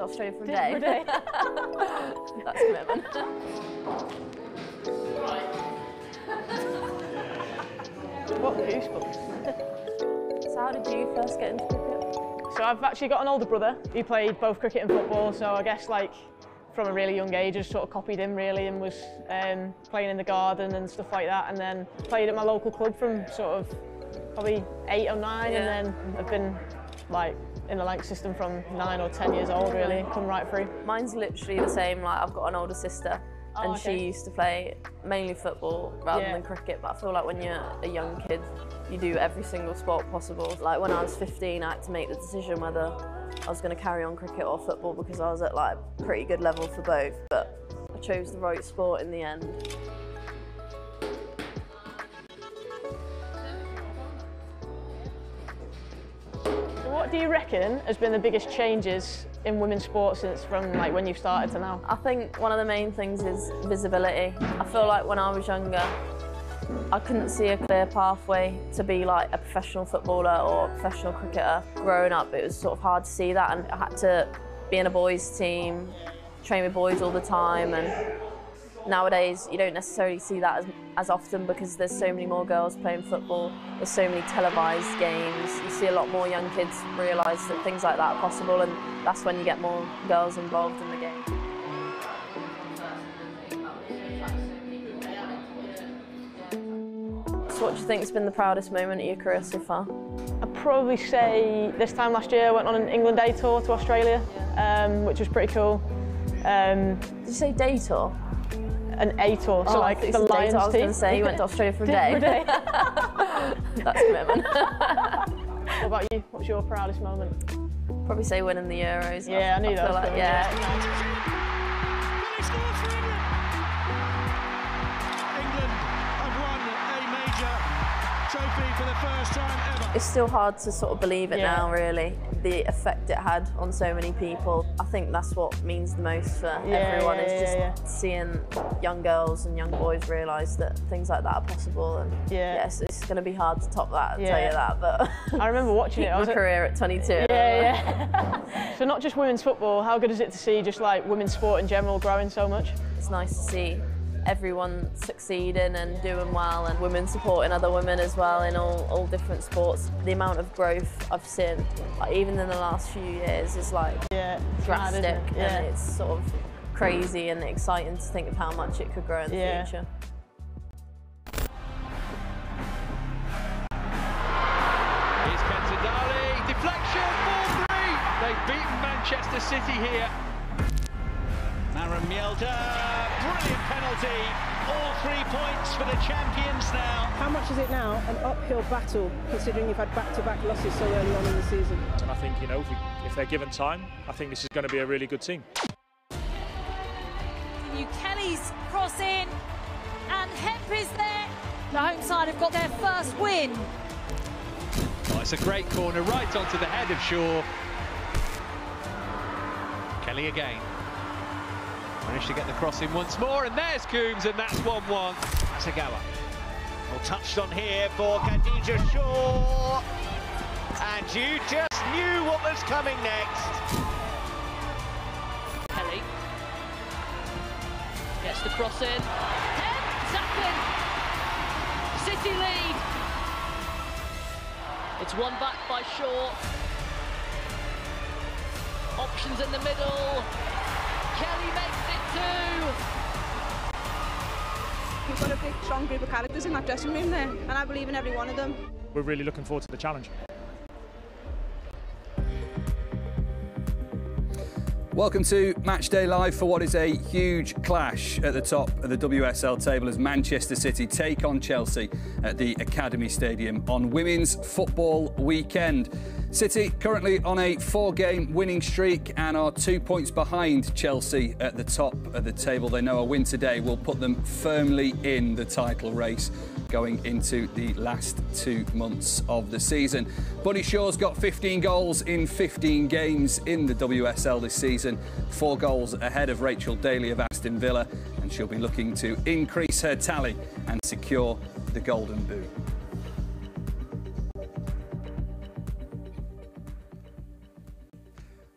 went to Australia for a day. for a day. That's commitment. what goosebumps. so how did you first get into cricket? So I've actually got an older brother. He played both cricket and football, so I guess like from a really young age, I just sort of copied him really and was um, playing in the garden and stuff like that. And then played at my local club from sort of probably eight or nine, Yeah. and then I've been like in the Lanc system from nine or ten years old really, come right through. Mine's literally the same. Like I've got an older sister, Oh, and okay. she used to play mainly football rather Yeah. than cricket. But I feel like when you're a young kid, you do every single sport possible. Like when I was 15, I had to make the decision whether I was going to carry on cricket or football because I was at like a pretty good level for both. But I chose the right sport in the end. What do you reckon has been the biggest changes in women's sports since from like when you started to now? I think one of the main things is visibility. I feel like when I was younger, I couldn't see a clear pathway to be like a professional footballer or professional cricketer. Growing up, it was sort of hard to see that, and I had to be in a boys' team, train with boys all the time, and nowadays you don't necessarily see that as, as often because there's so many more girls playing football. There's so many televised games. You see a lot more young kids realise that things like that are possible, and that's when you get more girls involved in the game. So what do you think has been the proudest moment of your career so far? I'd probably say this time last year I went on an England day tour to Australia, um, which was pretty cool. Um, Did you say day tour? An A tour, so Oh, like the said day Lions tour. I was team. going to say you went to Australia for a day. for a day. That's commitment. what about you? What's your proudest moment? Probably say winning the Euros. Yeah, I knew that feel was like, yeah. Will he score for England? England have won a major It's still hard to sort of believe it Yeah. now, really. The effect it had on so many people. I think that's what means the most for Yeah, everyone yeah, is just yeah, yeah. seeing young girls and young boys realise that things like that are possible. And Yeah. yes, it's going to be hard to top that. I'll tell you that. But I remember watching it. I my was at- career at 22. Yeah, yeah. so not just women's football. How good is it to see just like women's sport in general growing so much? It's nice to see everyone succeeding and doing well and women supporting other women as well in all, all different sports. The amount of growth I've seen, like even in the last few years, is like Yeah, it's mad, drastic it? Yeah. and it's sort of crazy and exciting to think of how much it could grow in the Yeah. future. Here's Kentadali, deflection, 4-3. They've beaten Manchester City here. Maren Mjelde, brilliant penalty. All three points for the champions now. How much is it now an uphill battle considering you've had back-to-back losses so early on in the season? And I think, you know, if, we, if they're given time, I think this is going to be a really good team. New Kelly's cross in, and Hemp is there. The home side have got their first win. Oh, it's a great corner right onto the head of Shaw. Kelly again. Managed to get the cross in once more, and there's Coombs, and that's 1 1. Hasegawa. Well touched on here for Khadija Shaw. And you just knew what was coming next. Kelly gets the cross in. Tackling. City lead. It's one back by Shaw. Options in the middle. Kelly makes it two. We've got a big, strong group of characters in that dressing room there, and I believe in every one of them. We're really looking forward to the challenge. Welcome to Matchday Live for what is a huge clash at the top of the WSL table as Manchester City take on Chelsea at the Academy Stadium on Women's Football Weekend. City currently on a four game winning streak and are two points behind Chelsea at the top of the table. They know a win today will put them firmly in the title race going into the last two months of the season. Bunny Shaw's got 15 goals in 15 games in the WSL this season, four goals ahead of Rachel Daly of Aston Villa, and she'll be looking to increase her tally and secure the Golden Boot.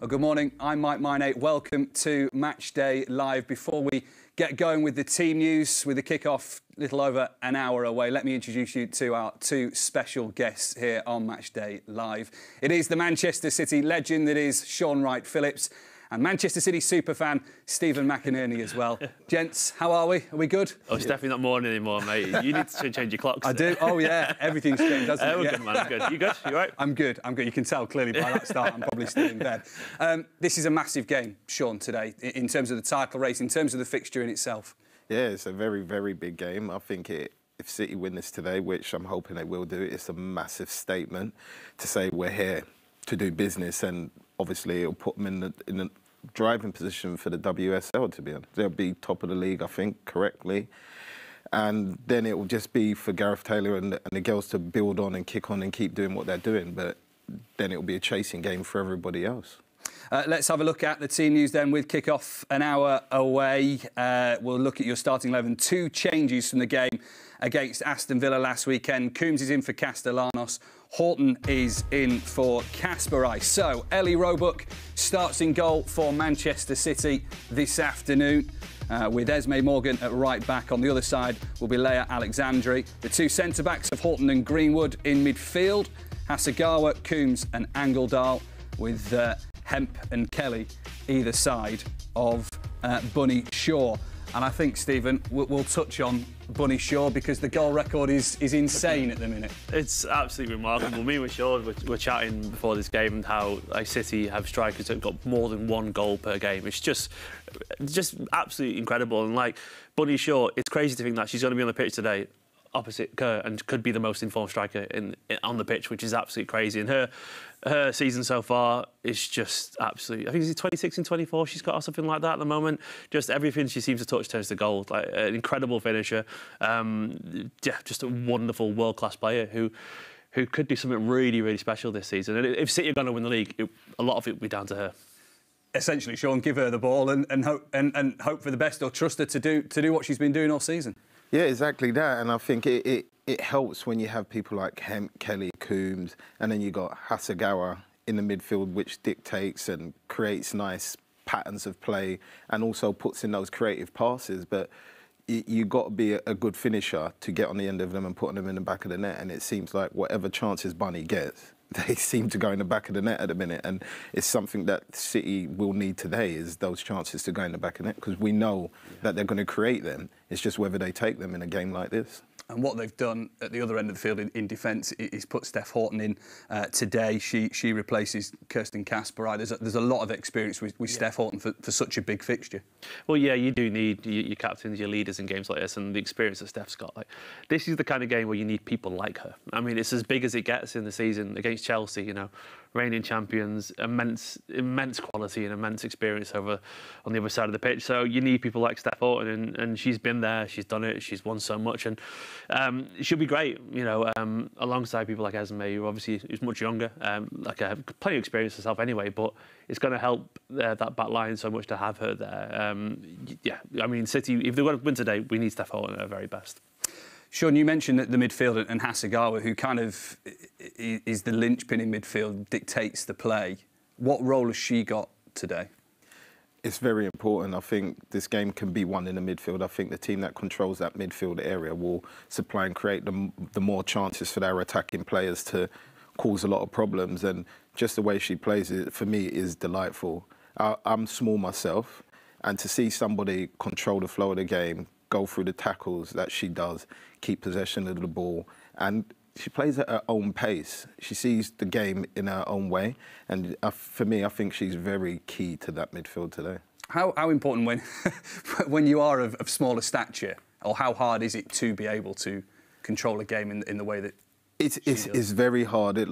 Good morning. I'm Mike Minay. Welcome to Match Day Live. Before we get going with the team news, with the kick-off little over an hour away, let me introduce you to our two special guests here on Match Day Live. It is the Manchester City legend that is Shaun Wright Phillips and Manchester City superfan Steven McInerney as well. Gents, how are we? Are we good? Oh, it's definitely not morning anymore, mate. You need to change your clocks. I do. Oh yeah, everything's changed, doesn't Uh, it? we're Yeah. good, man. I'm good. You good? You all right? I'm good. I'm good. You can tell clearly by that start. I'm probably still in bed. Um, this is a massive game, Shaun, today, in terms of the title race, in terms of the fixture in itself. Yeah, it's a very, very big game. I think it, if City win this today, which I'm hoping they will do, it's a massive statement to say we're here to do business, and obviously it'll put them in the in the driving position for the WSL. To be honest, they'll be top of the league, I think, correctly. And then it will just be for Gareth Taylor and, and the girls to build on and kick on and keep doing what they're doing. But then it will be a chasing game for everybody else. Uh, let's have a look at the team news then with kick-off an hour away. Uh, we'll look at your starting 11. Two changes from the game against Aston Villa last weekend. Coombs is in for Castellanos. Houghton is in for Casparij So, Ellie Roebuck starts in goal for Manchester City this afternoon. Uh, with Esme Morgan at right back. On the other side will be Laia Aleixandri. The two centre backs of Houghton and Greenwood in midfield. Hasegawa, Coombs, and Angeldal with uh, Hemp and Kelly either side of uh, Bunny Shaw. And I think, Steven, we'll, we'll touch on Bunny Shaw because the goal record is, is insane at the minute. It's absolutely remarkable. Me and Shaw were, were chatting before this game and how like, City have strikers that have got more than one goal per game. It's just, just absolutely incredible. And like Bunny Shaw, it's crazy to think that she's going to be on the pitch today opposite Kerr and could be the most informed striker in, in on the pitch, which is absolutely crazy. And her her season so far is just absolutely. I think it's 26 and 24 she's got or something like that at the moment. Just everything she seems to touch turns to gold. Like an incredible finisher. Um, yeah, just a wonderful world class player who. Who could do something really, really special this season? And if City are going to win the league, it, a lot of it will be down to her. Essentially, Shaun, give her the ball and, and, hope, and, and hope for the best or trust her to do, to do what she's been doing all season. Yeah, exactly that. And I think it, it, it helps when you have people like Hemp, Kelly, Coombs, and then you got Hasegawa in the midfield, which dictates and creates nice patterns of play and also puts in those creative passes. But you, got to be a, a good finisher to get on the end of them and put them in the back of the net. And it seems like whatever chances Bunny gets, they seem to go in the back of the net at the minute, and it's something that City will need today is those chances to go in the back of the net because we know that they're going to create them. It's just whether they take them in a game like this. And what they've done at the other end of the field in, in defence is put Steph Houghton in uh, today. She she replaces Kerstin Casparij. Right? There's a, there's a lot of experience with, with Steph Houghton for, for such a big fixture. Well, yeah, you do need your, your captains, your leaders in games like this, and the experience that Steph's got. Like, this is the kind of game where you need people like her. I mean, it's as big as it gets in the season against Chelsea. You know, reigning champions, immense, immense quality and immense experience over on the other side of the pitch. So you need people like Steph Horton, and, and she's been there, she's done it, she's won so much, and um, she'll be great. You know, um, alongside people like Esme, who obviously is much younger, um, like plenty of experience herself anyway, but it's going to help uh, that back line so much to have her there. Um, yeah, I mean, City, if they're going to win today, we need Steph Houghton at her very best. Shaun, you mentioned that the midfield and Hasegawa, who kind of is the linchpin in midfield, dictates the play. What role has she got today? It's very important. I think this game can be won in the midfield. I think the team that controls that midfield area will supply and create the, the more chances for their attacking players to cause a lot of problems. And just the way she plays it, for me, is delightful. I, I'm small myself, and to see somebody control the flow of the game, go through the tackles that she does, keep possession of the ball, and she plays at her own pace. She sees the game in her own way, and uh, for me, I think she's very key to that midfield today. How, how important when when you are of, of smaller stature, or how hard is it to be able to control a game in, in the way that It's it's, very hard, it,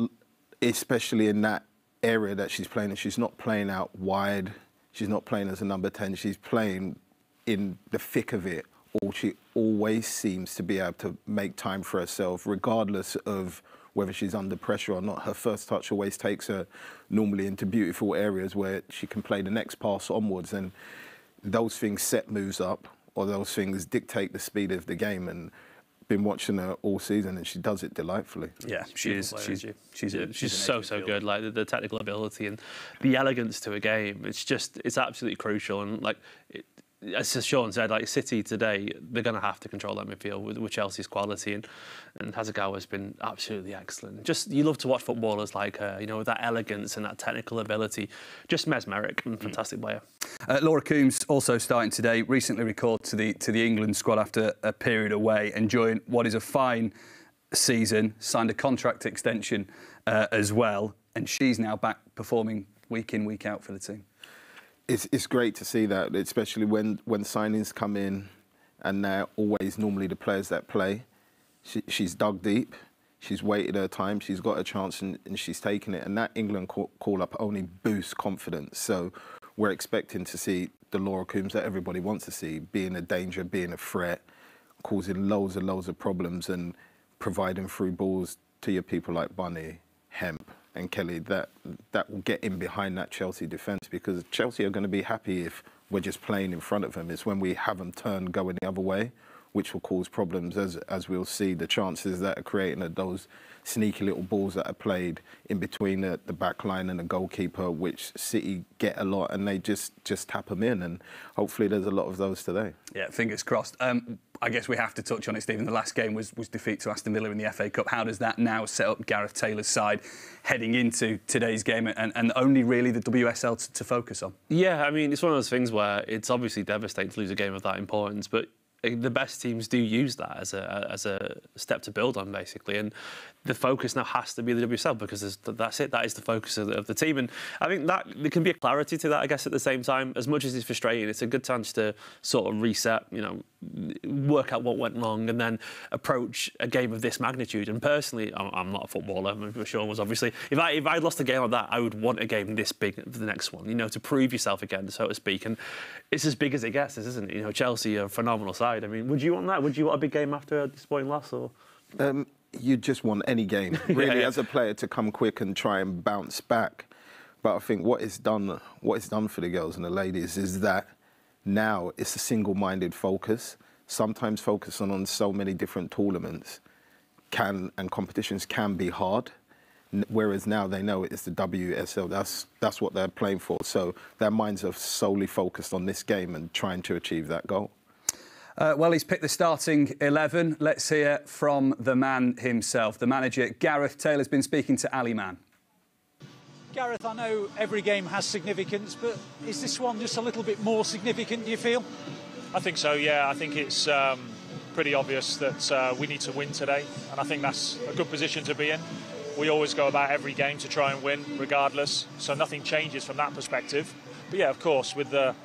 especially in that area that she's playing. She's not playing out wide. She's not playing as a number ten. She's playing in the thick of it. Or she always seems to be able to make time for herself, regardless of whether she's under pressure or not. Her first touch always takes her normally into beautiful areas where she can play the next pass onwards, and those things set moves up, or those things dictate the speed of the game. And been watching her all season, and she does it delightfully. Yeah, she is. player, She's isn't she's Yeah, a, she's a so so fielder. good. Like the, the technical ability and the elegance to a game. It's just it's absolutely crucial. And like it, as Shaun said, like City today, they're going to have to control that midfield with, with Chelsea's quality. And and has been absolutely excellent. Just you love to watch footballers like her. You know, with that elegance and that technical ability, just mesmeric and fantastic player. Uh, Laura Coombs also starting today. Recently recalled to the to the England squad after a period away, enjoying what is a fine season. Signed a contract extension uh, as well, and she's now back performing week in week out for the team. It's, it's great to see that, especially when, when signings come in and they're always normally the players that play. She, she's dug deep, she's waited her time, she's got a chance and, and she's taken it. And that England call, call up only boosts confidence. So we're expecting to see the Laura Coombs that everybody wants to see, being a danger, being a threat, causing loads and loads of problems and providing through balls to your people like Bunny, Hemp, and Kelly that that will get in behind that Chelsea defence because Chelsea are going to be happy if we're just playing in front of them. It's when we have them turn going the other way, which will cause problems as as we'll see. The chances that are creating are those sneaky little balls that are played in between the, the back line and the goalkeeper, which City get a lot, and they just just tap them in. And hopefully, there's a lot of those today. Yeah, fingers crossed. Um, I guess we have to touch on it, Steven. The last game was, was defeat to Aston Villa in the FA Cup. How does that now set up Gareth Taylor's side heading into today's game and, and only really the WSL to, to focus on? Yeah, I mean, it's one of those things where it's obviously devastating to lose a game of that importance, but the best teams do use that as a as a step to build on, basically. And the focus now has to be the WSL because that's it. That is the focus of the, of the team. And I think that there can be a clarity to that. I guess at the same time, as much as it's frustrating, it's a good chance to sort of reset. You know, work out what went wrong, and then approach a game of this magnitude. And personally, I'm, I'm not a footballer. Shaun was obviously. If I if I lost a game like that, I would want a game this big for the next one. You know, to prove yourself again, so to speak. And it's as big as it gets, isn't it? You know, Chelsea are phenomenal side. I mean, would you want that? Would you want a big game after a disappointing loss? Or Um, you just want any game, really, yeah. as a player, to come quick and try and bounce back. But I think what it's done, what it's done for the girls and the ladies, is that now it's a single-minded focus. Sometimes focusing on so many different tournaments can and competitions can be hard. Whereas now they know it's the WSL. That's that's what they're playing for. So their minds are solely focused on this game and trying to achieve that goal. Uh, well, he's picked the starting 11. Let's hear from the man himself. The manager, Gareth Taylor's been speaking to Ali Man. Gareth, I know every game has significance, but is this one just a little bit more significant, do you feel? I think so, yeah. I think it's um, pretty obvious that uh, we need to win today, and I think that's a good position to be in. We always go about every game to try and win, regardless, so nothing changes from that perspective. But yeah, of course, with the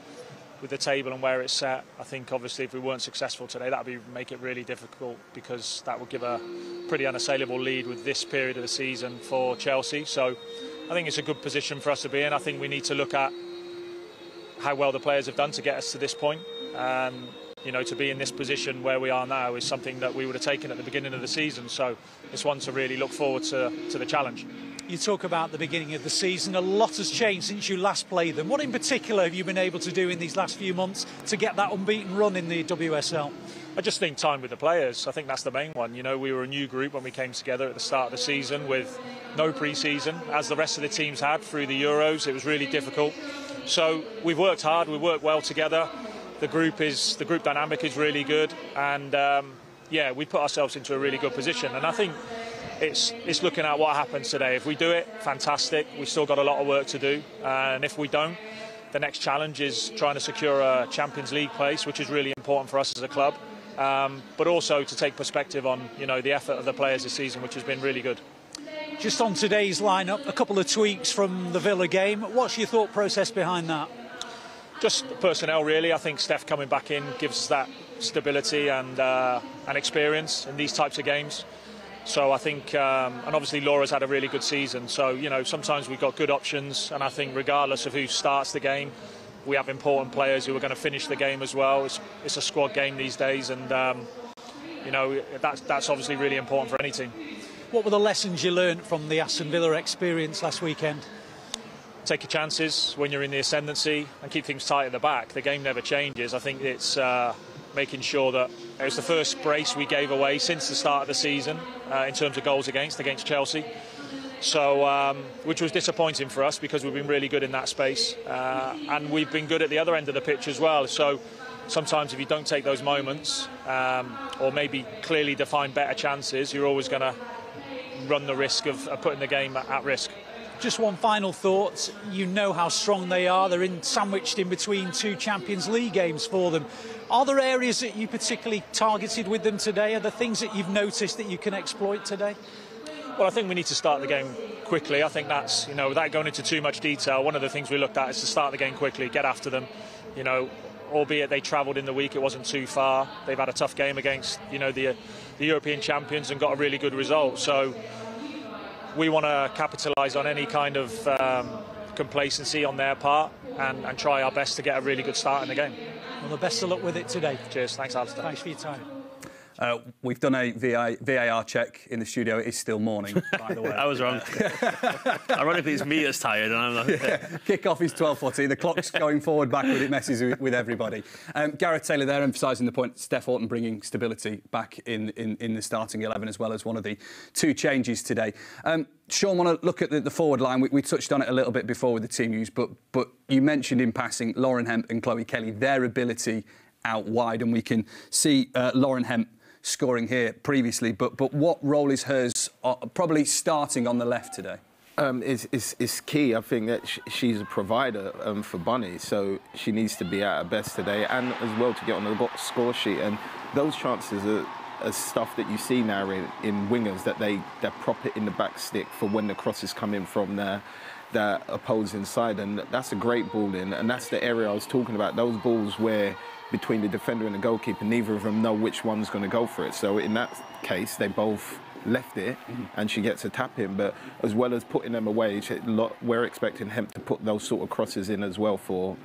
with the table and where it's set, I think obviously if we weren't successful today, that would make it really difficult because that would give a pretty unassailable lead with this period of the season for Chelsea. So I think it's a good position for us to be in. I think we need to look at how well the players have done to get us to this point. Um, you know, to be in this position where we are now is something that we would have taken at the beginning of the season. So it's one to really look forward to, to the challenge. You talk about the beginning of the season. A lot has changed since you last played them. What in particular have you been able to do in these last few months to get that unbeaten run in the WSL? I just think time with the players. I think that's the main one. You know, we were a new group when we came together at the start of the season with no pre-season, as the rest of the teams had through the Euros. It was really difficult. So we've worked hard. We worked well together. The group is the group dynamic is really good, and um, yeah, we put ourselves into a really good position. And I think it's it's looking at what happens today. If we do it, fantastic. We've still got a lot of work to do, and if we don't, the next challenge is trying to secure a Champions League place, which is really important for us as a club. Um, but also to take perspective on you know the effort of the players this season, which has been really good. Just on today's lineup, a couple of tweaks from the Villa game. What's your thought process behind that? Just personnel, really. I think Steph coming back in gives us that stability and uh, and experience in these types of games. So I think, um, and obviously Laura's had a really good season. So you know, sometimes we've got good options, and I think regardless of who starts the game, we have important players who are going to finish the game as well. It's, it's a squad game these days, and um, you know that's that's obviously really important for any team. What were the lessons you learned from the Aston Villa experience last weekend? Take your chances when you're in the ascendancy and keep things tight at the back. The game never changes. I think it's uh, making sure that it was the first brace we gave away since the start of the season in terms of goals against against Chelsea. So, um, which was disappointing for us because we've been really good in that space, uh, and we've been good at the other end of the pitch as well. So, sometimes if you don't take those moments, um, or maybe clearly define better chances, you're always going to run the risk of, of putting the game at, at risk. Just one final thought. You know how strong they are. They're in, sandwiched in between two Champions League games for them. Are there areas that you particularly targeted with them today? Are there things that you've noticed that you can exploit today? Well, I think we need to start the game quickly. I think that's, you know, without going into too much detail, one of the things we looked at is to start the game quickly, get after them. You know, albeit they travelled in the week, it wasn't too far. They've had a tough game against, you know, the, the European champions and got a really good result. So we want to capitalise on any kind of um, complacency on their part and, and try our best to get a really good start in the game. Well, the best of luck with it today. Cheers. Thanks, Alistair. Thanks for your time. Uh, we've done a VI, VAR check in the studio. It is still morning, by the way. I was wrong. Ironically, it's me that's tired, and I'm not. Yeah. Kick-off is 12.40. The clock's going forward, backward. It messes with, everybody. Um, Gareth Taylor there emphasising the point, Steph Houghton bringing stability back in, in, in the starting 11 as well as one of the two changes today. Um, Shaun, want to look at the, the forward line. We, we, touched on it a little bit before with the team use, but, but you mentioned in passing Lauren Hemp and Chloe Kelly, their ability out wide, and we can see uh, Lauren Hemp scoring here previously, but but what role is hers? Uh, probably starting on the left today. Um, is, is, is key. I think that sh she's a provider um, for Bunny, so she needs to be at her best today, and as well to get on the score sheet. And those chances are, are stuff that you see now in, in wingers that they they prop it in the back stick for when the crosses come in from their their opposing side, and that's a great ball in, and that's the area I was talking about. Those balls where between the defender and the goalkeeper, neither of them know which one's going to go for it. So in that case, they both left it and she gets a tap in. But as well as putting them away, we're expecting him to put those sort of crosses in as well for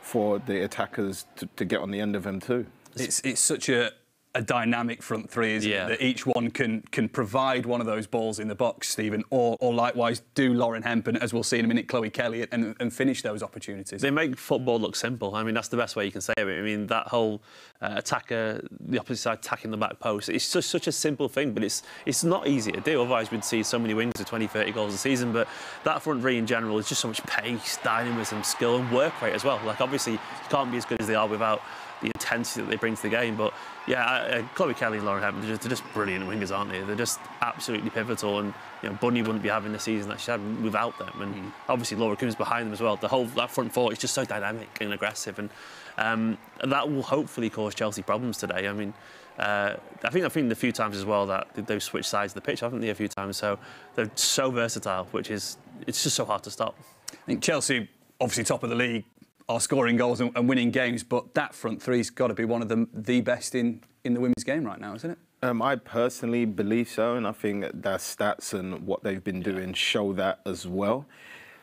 for the attackers to, to get on the end of them too. It's, it's such a a dynamic front three, isn't yeah. That each one can can provide one of those balls in the box, Steven, or, or likewise do Lauren Hemp and, as we'll see in a minute, Chloe Kelly, and, and finish those opportunities. They make football look simple. I mean, that's the best way you can say it. I mean, that whole uh, attacker, the opposite side attacking the back post, it's just such a simple thing, but it's it's not easy to do. Otherwise, we'd see so many wings of 20, 30 goals a season. But that front three in general is just so much pace, dynamism, skill, and work rate as well. Like, obviously, you can't be as good as they are without the intensity that they bring to the game. But yeah, uh, Chloe Kelly and Lauren Hemp, they're just, they're just brilliant wingers, aren't they? They're just absolutely pivotal. And you know, Bunny wouldn't be having the season that she had without them. And mm. obviously Laura Coombs behind them as well. The whole that front four is just so dynamic and aggressive, and, um, and that will hopefully cause Chelsea problems today. I mean. Uh, I think I've seen a few times as well that they've switched sides of the pitch, haven't they, a few times? So they're so versatile, which is it's just so hard to stop. I think Chelsea, obviously top of the league, are scoring goals and, and winning games, but that front three's got to be one of the, the best in, in the women's game right now, isn't it? Um, I personally believe so, and I think their stats and what they've been doing show that as well.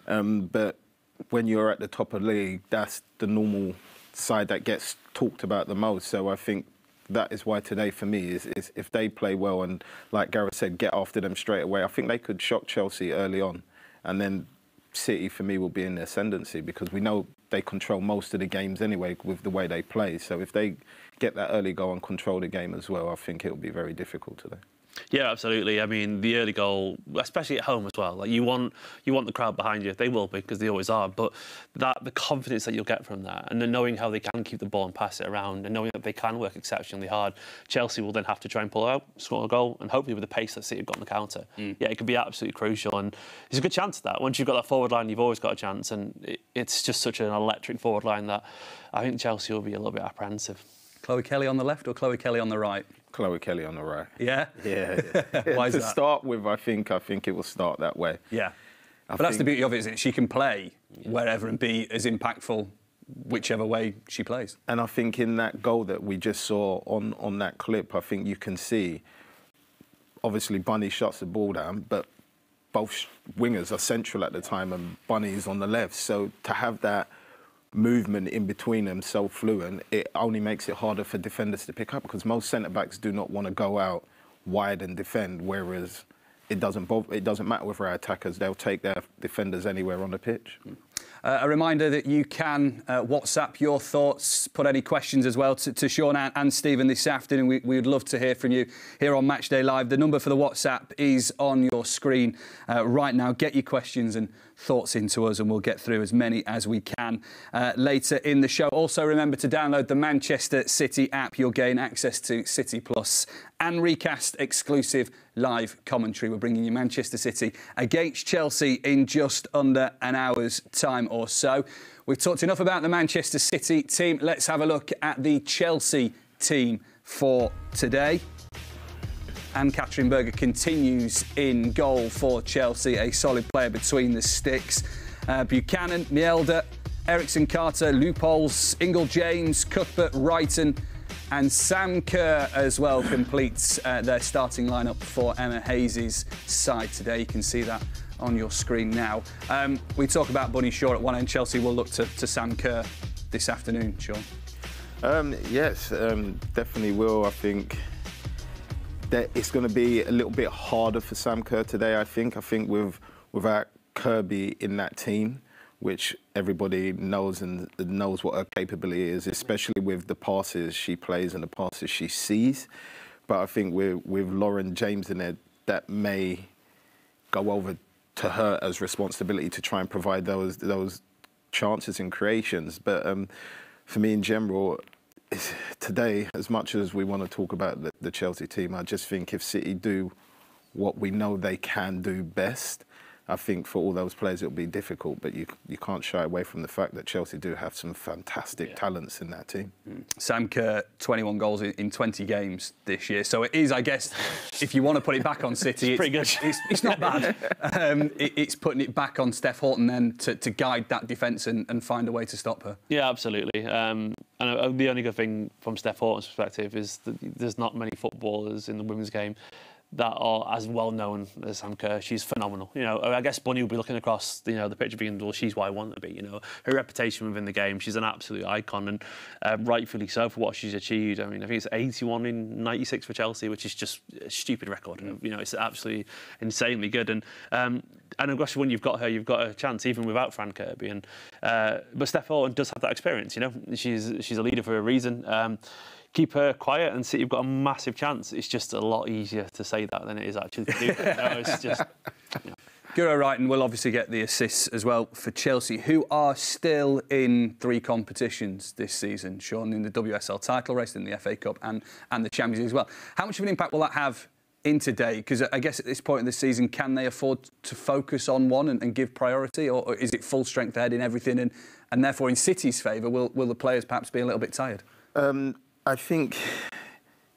Um, but when you're at the top of the league, that's the normal side that gets talked about the most. So I think that is why today for me is, is if they play well and like Gareth said, get after them straight away. I think they could shock Chelsea early on, and then City for me will be in the ascendancy because we know they control most of the games anyway with the way they play. So if they get that early goal and control the game as well, I think it'll be very difficult today. Yeah, absolutely. I mean, the early goal, especially at home as well. Like you want, you want the crowd behind you. They will be because they always are. But that the confidence that you'll get from that, and then knowing how they can keep the ball and pass it around, and knowing that they can work exceptionally hard, Chelsea will then have to try and pull out, score a goal, and hopefully with the pace that City have got on the counter, mm. yeah, it could be absolutely crucial. And there's a good chance of that. Once you've got that forward line, you've always got a chance, and it, it's just such an electric forward line that I think Chelsea will be a little bit apprehensive. Chloe Kelly on the left or Chloe Kelly on the right? Chloe Kelly on the right. Yeah? Yeah. yeah. Why is to that? start with, I think I think it will start that way. Yeah. I but that's the beauty of it, is it? She can play wherever and be as impactful whichever way she plays. And I think in that goal that we just saw on, on that clip, I think you can see, obviously Bunny shuts the ball down, but both wingers are central at the time and Bunny is on the left. So to have that movement in between them so fluent, it only makes it harder for defenders to pick up because most centre backs do not want to go out wide and defend, whereas it doesn't bother, it doesn't matter with our attackers; they'll take their defenders anywhere on the pitch. Uh, a reminder that you can uh, WhatsApp your thoughts, put any questions as well to, to Shaun and, and Steven this afternoon. We, we would love to hear from you here on Matchday Live. The number for the WhatsApp is on your screen uh, right now. Get your questions and thoughts into us, and we'll get through as many as we can uh, later in the show. Also, remember to download the Manchester City app. You'll gain access to City Plus and recast exclusive live commentary. We're bringing you Manchester City against Chelsea in just under an hour's time or so. We've talked enough about the Manchester City team. Let's have a look at the Chelsea team for today. And Katrin Berger continues in goal for Chelsea, a solid player between the sticks. Uh, Buchanan, Mjelde, Eriksson Carter, Leupolz, Ingle James, Cuthbert, Reiten, and Sam Kerr as well completes uh, their starting lineup for Emma Hayes' side today. You can see that on your screen now. Um, we talk about Bunny Shaw at one end. Chelsea will look to, to Sam Kerr this afternoon, Shaun. Um, yes, um, definitely will. I think that it's going to be a little bit harder for Sam Kerr today. I think. I think with without Kirby in that team, which everybody knows and knows what her capability is, especially with the passes she plays and the passes she sees. But I think with with Lauren James in there, that may go over to her as responsibility to try and provide those those chances and creations. But um, for me in general, today, as much as we want to talk about the, the, Chelsea team, I just think if City do what we know they can do best, I think for all those players it'll be difficult, but you you can't shy away from the fact that Chelsea do have some fantastic yeah. talents in that team. Mm. Sam Kerr, 21 goals in 20 games this year, so it is, I guess, if you want to put it back on City, it's, pretty it's, good. It's, it's not bad. um, it, it's putting it back on Steph Houghton then to, to guide that defence and, and, find a way to stop her. Yeah, absolutely. Um, and uh, the only good thing from Steph Houghton's perspective is that there's not many footballers in the women's game that are as well known as Sam Kerr. She's phenomenal. You know, I guess Bunny will be looking across, you know, the picture being, well, she's what I want to be. You know, her reputation within the game, she's an absolute icon, and uh, rightfully so for what she's achieved. I mean, I think it's 81 in 96 for Chelsea, which is just a stupid record. Mm. You know, it's absolutely insanely good. And um, and of course, when you've got her, you've got a chance, even without Fran Kirby. And uh, but Steph Houghton does have that experience. You know, she's she's a leader for a reason. Um, keep her quiet and City have got a massive chance. It's just a lot easier to say that than it is actually to do. no, it's just. Guro Reiten will obviously get the assists as well for Chelsea, who are still in three competitions this season, Shaun, in the WSL title race, in the FA Cup, and, and the Champions League as well. How much of an impact will that have in today? Because I guess at this point in the season, can they afford to focus on one and, and give priority, or, or, is it full strength ahead in everything? And, and therefore, in City's favour, will, will the players perhaps be a little bit tired? Um, I think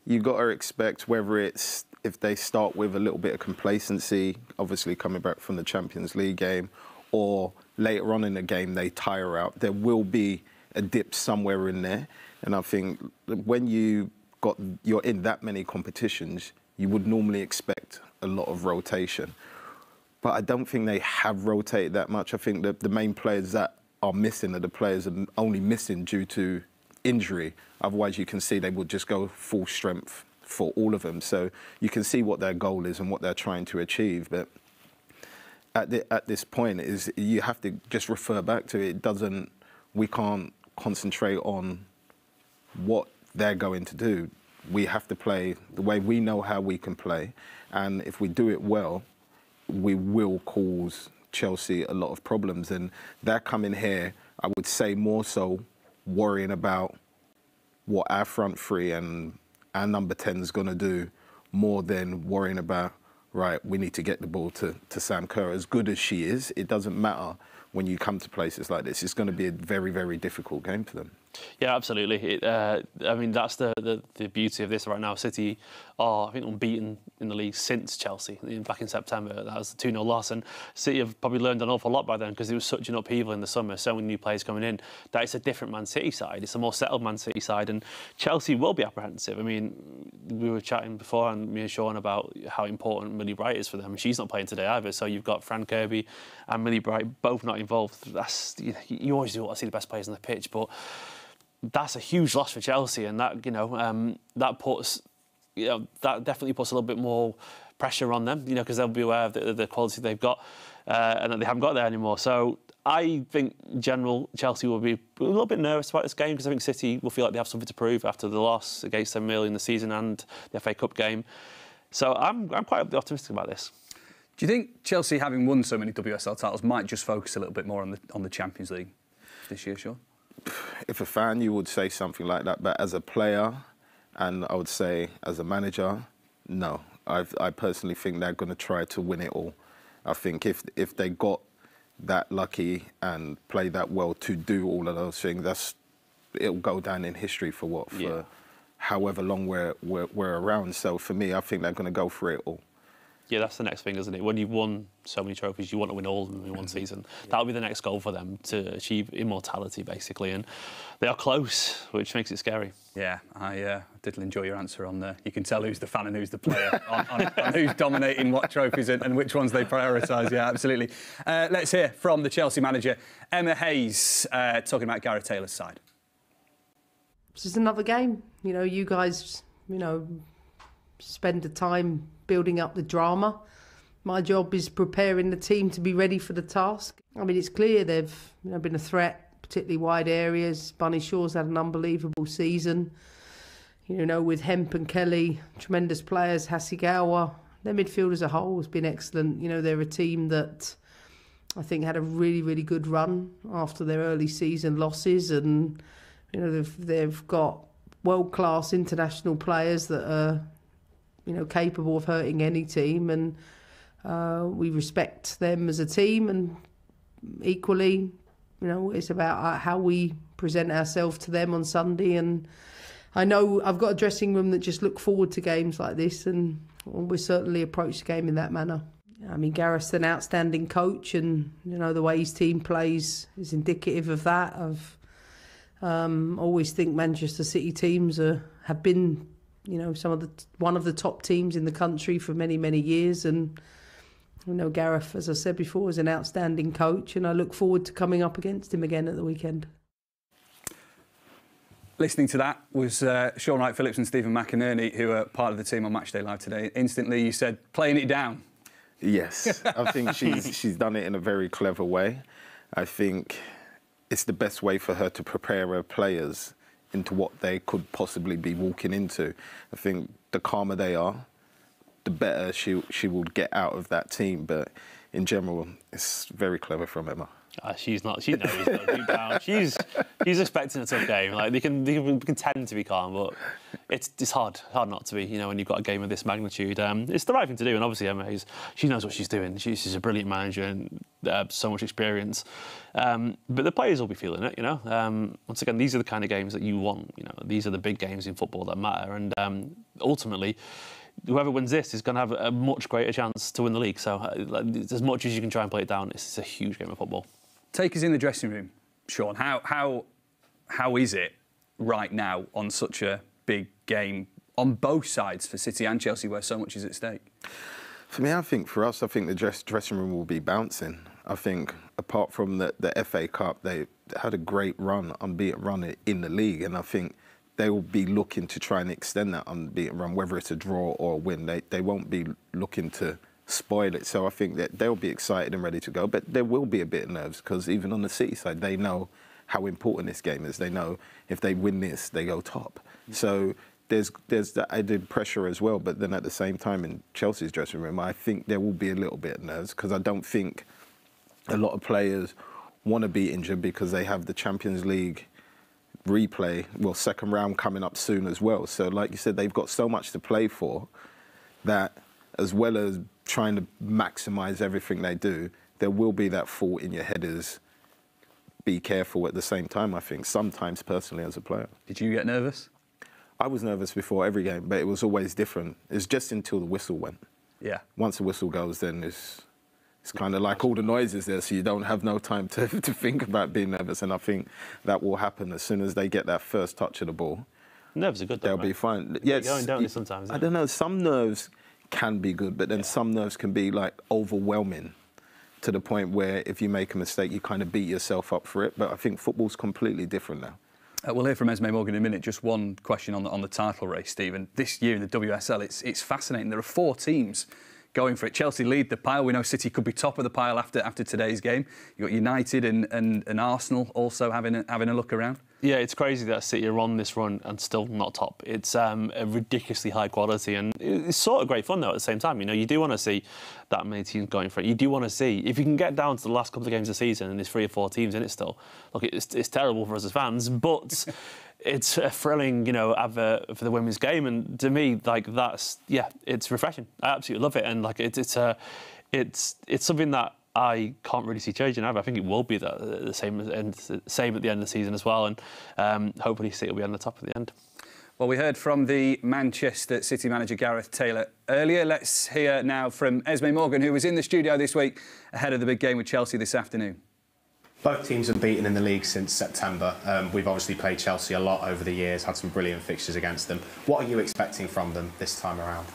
you got to expect whether it's if they start with a little bit of complacency, obviously coming back from the Champions League game, or later on in the game they tire out. There will be a dip somewhere in there, and I think when you got you're in that many competitions, you would normally expect a lot of rotation. But I don't think they have rotated that much. I think that the main players that are missing are the players are only missing due to injury. Otherwise, you can see they would just go full strength for all of them. So you can see what their goal is and what they're trying to achieve. But at, the, at this point, is you have to just refer back to it. it. Doesn't we can't concentrate on what they're going to do. We have to play the way we know how we can play, and if we do it well, we will cause Chelsea a lot of problems. And they're coming here, I would say, more so worrying about what our front three and our number 10 is going to do more than worrying about, right, we need to get the ball to, to Sam Kerr. As good as she is, it doesn't matter when you come to places like this. It's going to be a very, very difficult game for them. Yeah, absolutely. It, uh, I mean, that's the, the, the beauty of this right now. City are, I think, unbeaten in the league since Chelsea back in September. That was a 2 0 loss. And City have probably learned an awful lot by then because it was such an upheaval in the summer, so many new players coming in, that it's a different Man City side. It's a more settled Man City side. And Chelsea will be apprehensive. I mean, we were chatting before, and me and Shaun, about how important Millie Bright is for them. She's not playing today either. So you've got Fran Kirby and Millie Bright both not involved. That's You, you always do want to see the best players on the pitch, but that's a huge loss for Chelsea, and that you know um, that puts you know that definitely puts a little bit more pressure on them, you know, because they'll be aware of the, the quality they've got uh, and that they haven't got there anymore. So I think general Chelsea will be a little bit nervous about this game because I think City will feel like they have something to prove after the loss against them early in the season and the FA Cup game. So I'm, I'm quite optimistic about this. Do you think Chelsea, having won so many WSL titles, might just focus a little bit more on the on the Champions League this year, Shaun? If a fan, you would say something like that, but as a player, and I would say as a manager, no. i I personally think they're going to try to win it all. I think if if they got that lucky and play that well to do all of those things, that's it'll go down in history for what for Yeah. however long we're, we're we're around. So for me, I think they're going to go for it all. Yeah, that's the next thing, isn't it? When you've won so many trophies, you want to win all of them in one season. That'll be the next goal for them to achieve immortality, basically. And they are close, which makes it scary. Yeah, I uh, did enjoy your answer on there. You can tell who's the fan and who's the player, on, on, on who's dominating what trophies and, and which ones they prioritise. Yeah, absolutely. Uh, let's hear from the Chelsea manager, Emma Hayes, uh, talking about Gareth Taylor's side. It's just another game. You know, you guys, you know, spend the time building up the drama. My job is preparing the team to be ready for the task. I mean, it's clear they've you know, been a threat, particularly wide areas. Bunny Shaw's had an unbelievable season. You know, with Hemp and Kelly, tremendous players. Hasegawa, their midfield as a whole has been excellent. You know, they're a team that I think had a really, really good run after their early season losses, and you know they've they've got world class international players that are you know capable of hurting any team, and uh, we respect them as a team, and equally, you know, it's about uh, how we present ourselves to them on Sunday, and I know I've got a dressing room that just look forward to games like this, and we certainly approach the game in that manner. I mean, Gareth's an outstanding coach, and you know the way his team plays is indicative of that. I've um, always think Manchester City teams are, have been, you know, some of the one of the top teams in the country for many many years, and you know Gareth, as I said before, is an outstanding coach, and I look forward to coming up against him again at the weekend. Listening to that was uh, Shaun Wright Phillips and Steven McInerney, who are part of the team on Matchday Live today. Instantly, you said playing it down. Yes, I think she's she's done it in a very clever way. I think it's the best way for her to prepare her players into what they could possibly be walking into. I think the calmer they are, the better she she will get out of that team. But in general, it's very clever from Emma. Uh, she's not. She knows down. She's she's expecting a tough game. Like they can they can pretend to be calm, but it's it's hard hard not to be. You know, when you've got a game of this magnitude, um, it's the right thing to do. And obviously, Emma she knows what she's doing. She, she's a brilliant manager and uh, so much experience. Um, but the players will be feeling it. You know, um, once again, these are the kind of games that you want. You know, these are the big games in football that matter. And um, ultimately whoever wins this is going to have a much greater chance to win the league. So, uh, as much as you can try and play it down, it's a huge game of football. Take us in the dressing room, Shaun. How how how is it right now on such a big game on both sides for City and Chelsea, where so much is at stake? For me, I think for us, I think the dress, dressing room will be bouncing. I think apart from the, the FA Cup, they had a great run, unbeaten run in the league, and I think they will be looking to try and extend that unbeaten run, whether it's a draw or a win. They they won't be looking to spoil it. So I think that they'll be excited and ready to go. But there will be a bit of nerves because even on the City side, they know how important this game is. They know if they win this, they go top. So there's there's that added pressure as well. But then at the same time, in Chelsea's dressing room, I think there will be a little bit of nerves because I don't think a lot of players want to be injured because they have the Champions League replay, well, second round coming up soon as well. So, like you said, they've got so much to play for that, as well as trying to maximise everything they do, there will be that thought in your head is be careful at the same time, I think, sometimes personally as a player. Did you get nervous? I was nervous before every game, but it was always different. It's just until the whistle went. Yeah. Once the whistle goes, then it's it's kind of like all the noises there, so you don't have no time to, to think about being nervous. And I think that will happen as soon as they get that first touch of the ball. Nerves are good. Though, They'll right? be fine. They Yeah, going, don't they, sometimes, I don't know. Some nerves can be good, but then some nerves can be like overwhelming to the point where if you make a mistake, you kind of beat yourself up for it. But I think football's completely different now. Uh, we'll hear from Esme Morgan in a minute. Just one question on the, on the title race, Steven. This year in the WSL, it's, it's fascinating. There are four teams going for it. Chelsea lead the pile. We know City could be top of the pile after after today's game. You've got United and, and, and Arsenal also having a, having a look around. Yeah, it's crazy that City are on this run and still not top. It's um, a ridiculously high quality, and it's sort of great fun though. At the same time, you know, you do want to see that many teams going for it. You do want to see if you can get down to the last couple of games of the season and there's three or four teams in it still. Look, it's, it's terrible for us as fans, but. it's a thrilling, you know, advert for the women's game, and to me, like that's yeah, it's refreshing. I absolutely love it, and like it's it's a, it's it's something that I can't really see changing either. I think it will be the, the same and same at the end of the season as well, and um, hopefully City will be on the top at the end. Well, we heard from the Manchester City manager Gareth Taylor earlier. Let's hear now from Esme Morgan, who was in the studio this week ahead of the big game with Chelsea this afternoon. Both teams have beaten in the league since September. Um, we've obviously played Chelsea a lot over the years, had some brilliant fixtures against them. What are you expecting from them this time around?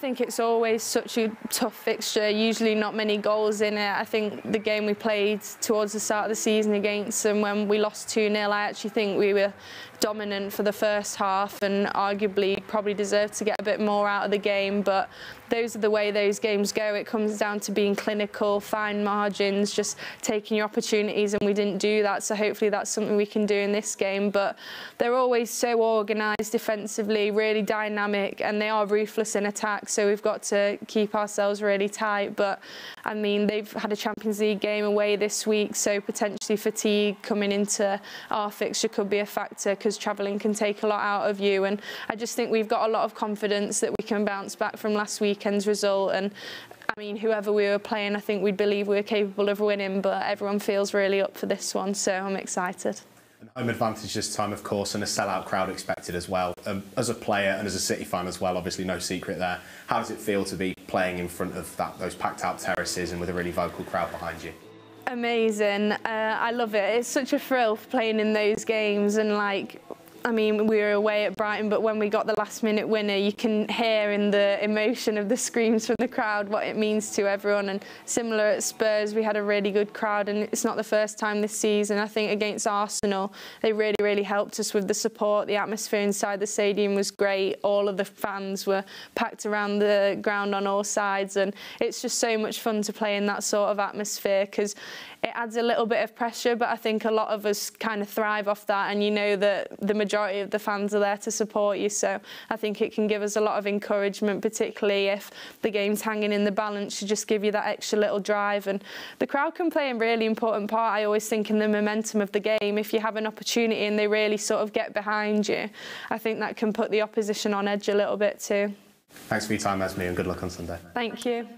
Think it's always such a tough fixture, usually not many goals in it. I think the game we played towards the start of the season against them when we lost 2 0, I actually think we were dominant for the first half and arguably probably deserved to get a bit more out of the game. But those are the way those games go. It comes down to being clinical, fine margins, just taking your opportunities, and we didn't do that. So hopefully that's something we can do in this game. But they're always so organised defensively, really dynamic, and they are ruthless in attack. So we've got to keep ourselves really tight. But I mean, they've had a Champions League game away this week, so potentially fatigue coming into our fixture could be a factor because travelling can take a lot out of you. And I just think we've got a lot of confidence that we can bounce back from last weekend's result. And I mean, whoever we were playing, I think we'd believe we were capable of winning, but everyone feels really up for this one, so I'm excited. And home advantage this time, of course, and a sellout crowd expected as well. Um, as a player and as a City fan as well, obviously no secret there. How does it feel to be playing in front of that, those packed out terraces and with a really vocal crowd behind you? Amazing. Uh, I love it. It's such a thrill playing in those games and like I mean, we were away at Brighton, but when we got the last minute winner, you can hear in the emotion of the screams from the crowd what it means to everyone. And similar at Spurs, we had a really good crowd, and it's not the first time this season. I think against Arsenal, they really, really helped us with the support. The atmosphere inside the stadium was great. All of the fans were packed around the ground on all sides, and it's just so much fun to play in that sort of atmosphere because it adds a little bit of pressure, but I think a lot of us kind of thrive off that, and you know that the majority of the fans are there to support you. So I think it can give us a lot of encouragement, particularly if the game's hanging in the balance, to just give you that extra little drive. And the crowd can play a really important part, I always think, in the momentum of the game. If you have an opportunity and they really sort of get behind you, I think that can put the opposition on edge a little bit too. Thanks for your time, Esme, and good luck on Sunday. Thank you.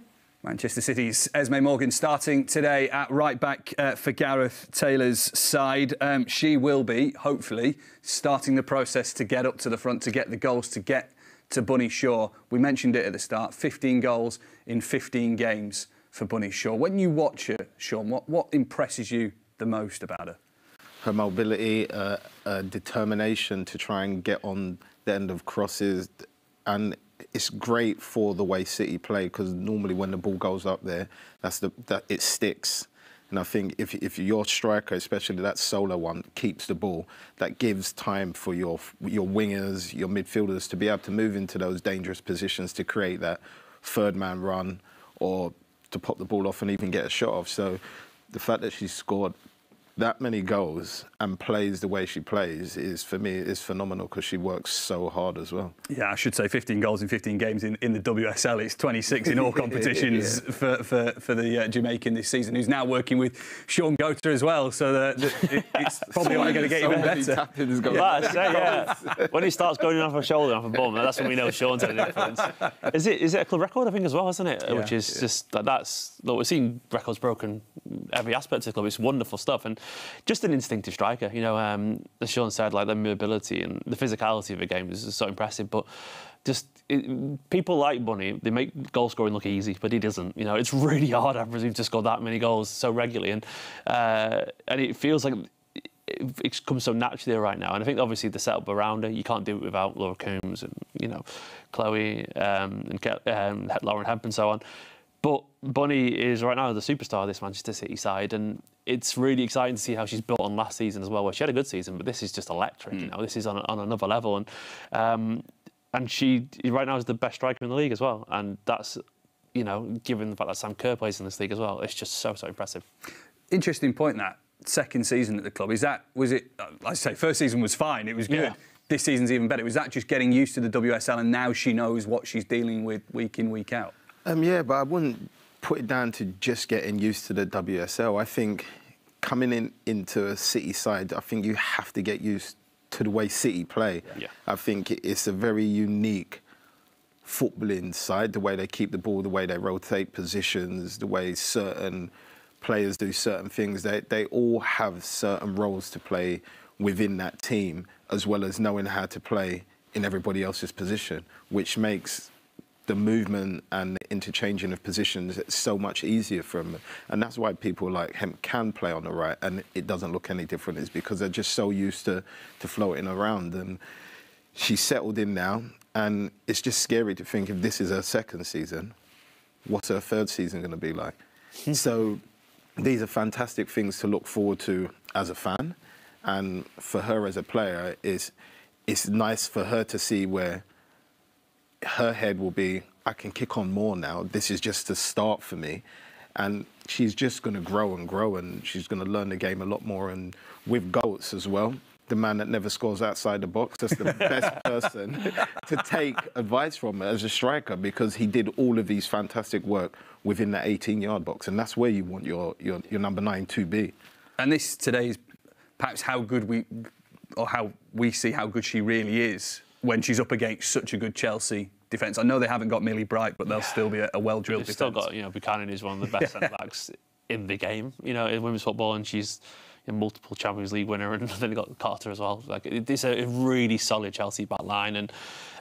Manchester City's Esme Morgan starting today at right back uh, for Gareth Taylor's side. Um, she will be, hopefully, starting the process to get up to the front, to get the goals, to get to Bunny Shaw. We mentioned it at the start 15 goals in 15 games for Bunny Shaw. When you watch her, Shaun, what, what impresses you the most about her? Her mobility, uh, uh, determination to try and get on the end of crosses, and it's great for the way City play because normally when the ball goes up there, that's the that it sticks. And I think if if your striker, especially that solo one, keeps the ball, that gives time for your your wingers, your midfielders to be able to move into those dangerous positions to create that third man run or to pop the ball off and even get a shot off. So the fact that she scored that many goals and plays the way she plays is for me is phenomenal because she works so hard as well. Yeah, I should say 15 goals in 15 games in, in the WSL. It's 26 in all competitions yeah. for, for, for the uh, Jamaican this season, who's now working with Shaun Goater as well. So the, the, it, it's probably only going to get so even better. Yeah. Say, yeah. when he starts going off a shoulder, off a bum, that's when we know Shaun's had an influence. Is it is it a club record? I think as well, isn't it? Yeah. Which is just that, that's look, we're seeing records broken every aspect of the club. It's wonderful stuff and just an instinctive striker. You know, um, as Shaun said, like the mobility and the physicality of the game is so impressive. But just it, people like Bunny, they make goal scoring look easy, but it isn't. You know, it's really hard, I presume, to score that many goals so regularly, and uh, and it feels like it comes so naturally right now. And I think obviously the setup around her, you can't do it without Laura Coombs and you know Chloe um, and um, Lauren Hemp and so on. But Bunny is right now the superstar of this Manchester City side, and it's really exciting to see how she's built on last season as well, where she had a good season, but this is just electric. Mm. You know, this is on, on another level, and um, and she right now is the best striker in the league as well, and that's you know, given the fact that Sam Kerr plays in this league as well, it's just so so impressive. Interesting point that second season at the club is that was it? Like I say, first season was fine. It was good. Yeah. This season's even better. Was that just getting used to the WSL and now she knows what she's dealing with week in week out? Um, yeah, but I wouldn't put it down to just getting used to the WSL. I think coming in into a City side, I think you have to get used to the way City play. Yeah. I think it's a very unique footballing side, the way they keep the ball, the way they rotate positions, the way certain players do certain things. They, they all have certain roles to play within that team, as well as knowing how to play in everybody else's position, which makes the movement and the interchanging of positions it's so much easier for them. And that's why people like him can play on the right and it doesn't look any different, is because they're just so used to, to floating around. And she's settled in now, and it's just scary to think if this is her second season, what's her third season going to be like? Hmm. so these are fantastic things to look forward to as a fan, and for her as a player, is it's nice for her to see where her head will be. I can kick on more now. This is just a start for me, and she's just going to grow and grow, and she's going to learn the game a lot more. And with Goater as well, the man that never scores outside the box, that's the best person to take advice from as a striker because he did all of these fantastic work within that 18-yard box, and that's where you want your, your, your number nine to be. And this today is perhaps how good we, or how we see how good she really is when she's up against such a good Chelsea defence. I know they haven't got Millie Bright, but they'll still be a, a well-drilled They've defence. still got, you know, Buchanan is one of the best centre backs in the game, you know, in women's football, and she's a multiple Champions League winner, and then they got Carter as well. Like it's a really solid Chelsea back line, and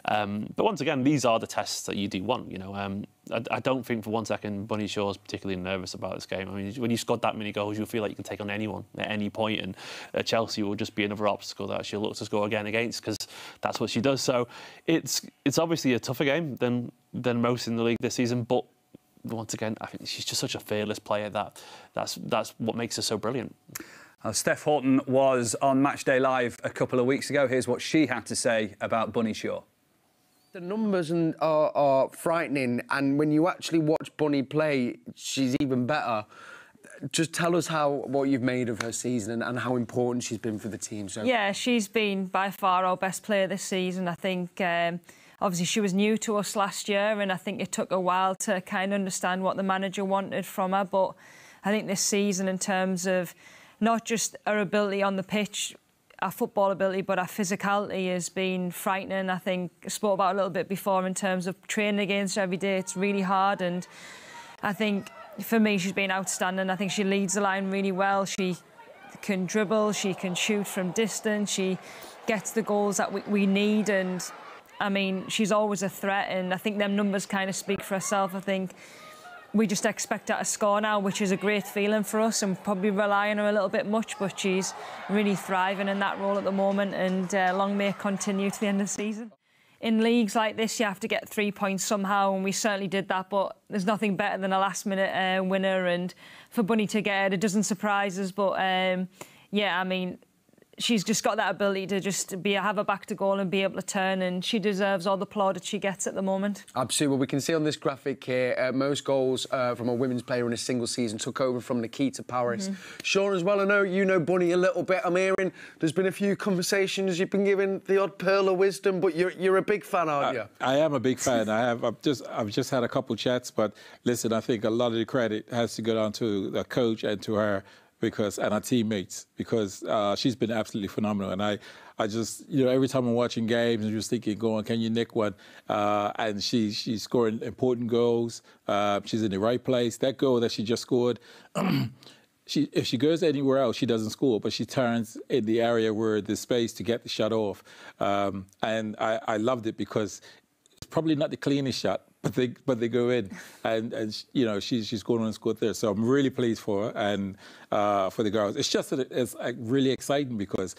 um, but once again, these are the tests that you do want. You know, um, I, I don't think for one second Bunny Shaw's particularly nervous about this game. I mean, when you scored that many goals, you feel like you can take on anyone at any point, and uh, Chelsea will just be another obstacle that she'll look to score again against because that's what she does. So it's it's obviously a tougher game than than most in the league this season, but once again, I think she's just such a fearless player that that's that's what makes her so brilliant. Uh, Steph Houghton was on Matchday Live a couple of weeks ago. Here's what she had to say about Bunny Shaw. The numbers and are, are frightening, and when you actually watch Bunny play, she's even better. Just tell us how what you've made of her season and, and how important she's been for the team. So Yeah, she's been by far our best player this season. I think um, obviously she was new to us last year, and I think it took a while to kind of understand what the manager wanted from her. But I think this season, in terms of not just her ability on the pitch, our football ability, but our physicality has been frightening. I think I spoke about a little bit before in terms of training against her every day. It's really hard, and I think for me she's been outstanding. I think she leads the line really well. She can dribble, she can shoot from distance, she gets the goals that we, we need, and I mean she's always a threat. And I think them numbers kind of speak for herself. I think we just expect her to score now, which is a great feeling for us, and probably rely on her a little bit much. But she's really thriving in that role at the moment, and uh, long may it continue to the end of the season. In leagues like this, you have to get three points somehow, and we certainly did that. But there's nothing better than a last-minute uh, winner, and for Bunny to get it, it doesn't surprise us. But um, yeah, I mean, she's just got that ability to just be have her back to goal and be able to turn, and she deserves all the plaudits she gets at the moment. Absolutely. Well, we can see on this graphic here, uh, most goals uh, from a women's player in a single season took over from Nikita Parris. Mhm. Shaun, as well, I know you know Bunny a little bit. I'm hearing there's been a few conversations you've been given the odd pearl of wisdom, but you're, you're a big fan, aren't you? I am a big fan. I have. I've just. I've just had a couple chats, but listen, I think a lot of the credit has to go down to the coach and to her because and her teammates because uh, she's been absolutely phenomenal. And I, I just you know every time I'm watching games, I'm just thinking, going, can you nick one? Uh, and she she's scoring important goals. Uh, she's in the right place. That goal that she just scored. She, if she goes anywhere else, she doesn't score, but she turns in the area where there's space to get the shot off. Um, and I, I loved it because it's probably not the cleanest shot, but they but they go in, and, and you know she's she's going on and scored there. So I'm really pleased for her and uh, for the girls. It's just that it's really exciting because.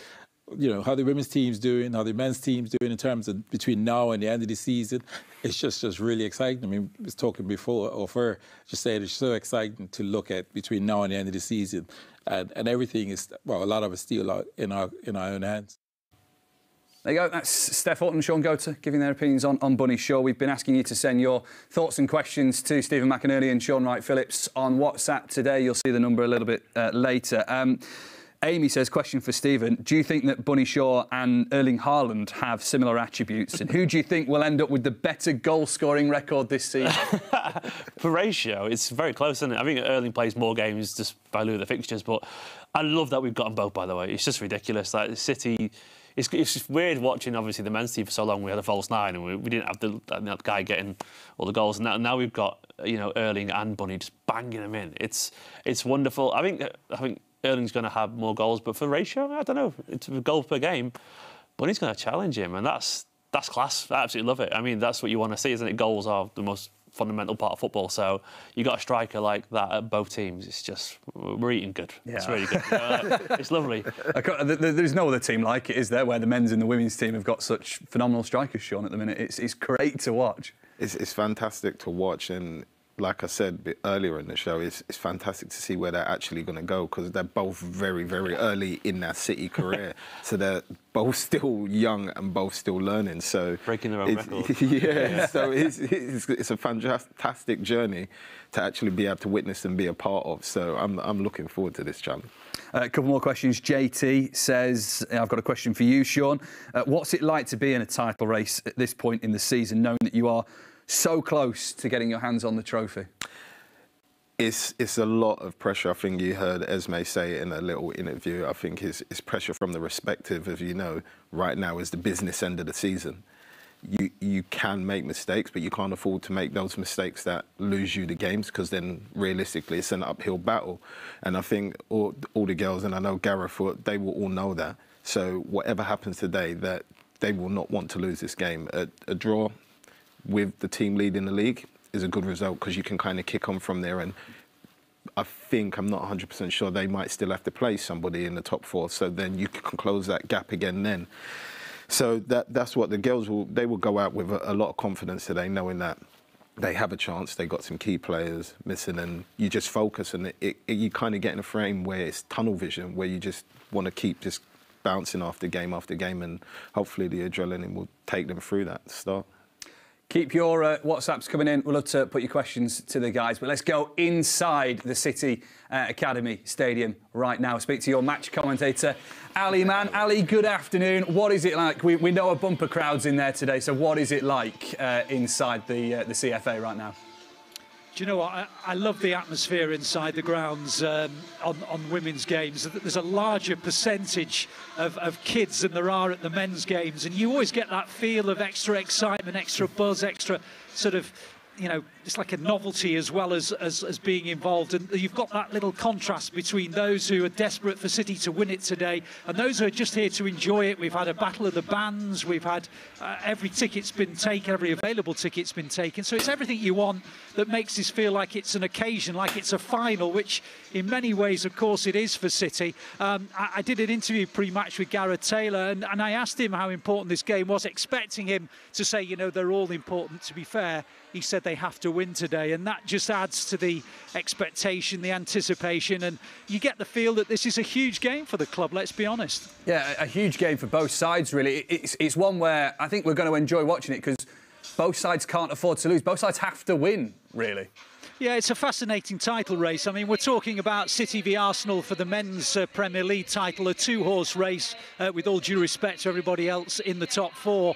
You know how the women's team's doing, how the men's team's doing in terms of between now and the end of the season. It's just just really exciting. I mean, I was talking before of her, just saying it's so exciting to look at between now and the end of the season, and, and everything is well, a lot of it's still in our in our own hands. There you go. That's Steph and Shaun Goater giving their opinions on, on Bunny Shaw. We've been asking you to send your thoughts and questions to Steven McInerney and Shaun Wright Phillips on WhatsApp today. You'll see the number a little bit uh, later. Um, Amy says, question for Steven. Do you think that Bunny Shaw and Erling Haaland have similar attributes? And who do you think will end up with the better goal scoring record this season? For ratio, it's very close, isn't it? I think Erling plays more games just by lieu of the fixtures, but I love that we've got them both, by the way. It's just ridiculous. Like, City it's, it's just weird watching obviously the men's team for so long. We had a false nine and we, we didn't have the that guy getting all the goals. And now, now we've got you know Erling and Bunny just banging them in. It's it's wonderful. I think I think Erling's going to have more goals, but for ratio, I don't know. It's a goal per game. Bunny's going to challenge him, and that's that's class. I absolutely love it. I mean, that's what you want to see, isn't it? Goals are the most fundamental part of football. So you got a striker like that at both teams. It's just we're eating good. Yeah. It's really good. uh, it's lovely. There's no other team like it, is there? Where the men's and the women's team have got such phenomenal strikers, Shaun. At the minute, it's it's great to watch. It's, it's fantastic to watch, and like I said earlier in the show, it's, it's fantastic to see where they're actually going to go because they're both very, very early in their city career. so they're both still young and both still learning. So breaking their own record. Yeah, yeah. So it's, it's, it's, a fantastic journey to actually be able to witness and be a part of. So I'm, I'm looking forward to this challenge. Uh, a couple more questions. JT says, I've got a question for you, Shaun. Uh, what's it like to be in a title race at this point in the season, knowing that you are so close to getting your hands on the trophy? It's it's a lot of pressure. I think you heard Esme say in a little interview. I think it's, it's pressure from the perspective of you know right now is the business end of the season. You you can make mistakes, but you can't afford to make those mistakes that lose you the games because then realistically it's an uphill battle. And I think all, all the girls and I know Gareth, they will all know that. So whatever happens today, that they will not want to lose this game. A, a draw with the team leading the league is a good result because you can kind of kick on from there. And I think, I'm not 100% sure, they might still have to play somebody in the top four. So then you can close that gap again then. So that that's what the girls will, they will go out with a, a lot of confidence today, knowing that they have a chance. They got some key players missing, and you just focus, and it, it, you kind of get in a frame where it's tunnel vision, where you just want to keep just bouncing after game after game, and hopefully the adrenaline will take them through that start. Keep your uh, WhatsApps coming in. We'd love to put your questions to the guys, but let's go inside the City uh, Academy Stadium right now. Speak to your match commentator, Ali Mann. Ali, good afternoon. What is it like? We, we know a bumper crowd's in there today, so what is it like uh, inside the, uh, the CFA right now? Do you know what? I, I love the atmosphere inside the grounds um, on, on women's games. There's a larger percentage of, of kids than there are at the men's games, and you always get that feel of extra excitement, extra buzz, extra sort of you know, it's like a novelty as well as, as, as being involved. And you've got that little contrast between those who are desperate for City to win it today and those who are just here to enjoy it. We've had a battle of the bands. We've had uh, every ticket's been taken, every available ticket's been taken. So it's everything you want that makes this feel like it's an occasion, like it's a final, which in many ways, of course, it is for City. Um, I, I, did an interview pre-match with Gareth Taylor and, and I asked him how important this game was, expecting him to say, you know, they're all important, to be fair he said they have to win today, and that just adds to the expectation, the anticipation, and you get the feel that this is a huge game for the club. Let's be honest. Yeah, a huge game for both sides. Really, it's it's one where I think we're going to enjoy watching it because both sides can't afford to lose. Both sides have to win. Really. Yeah, it's a fascinating title race. I mean, we're talking about City v Arsenal for the men's uh, Premier League title, a two-horse race, uh, with all due respect to everybody else in the top four.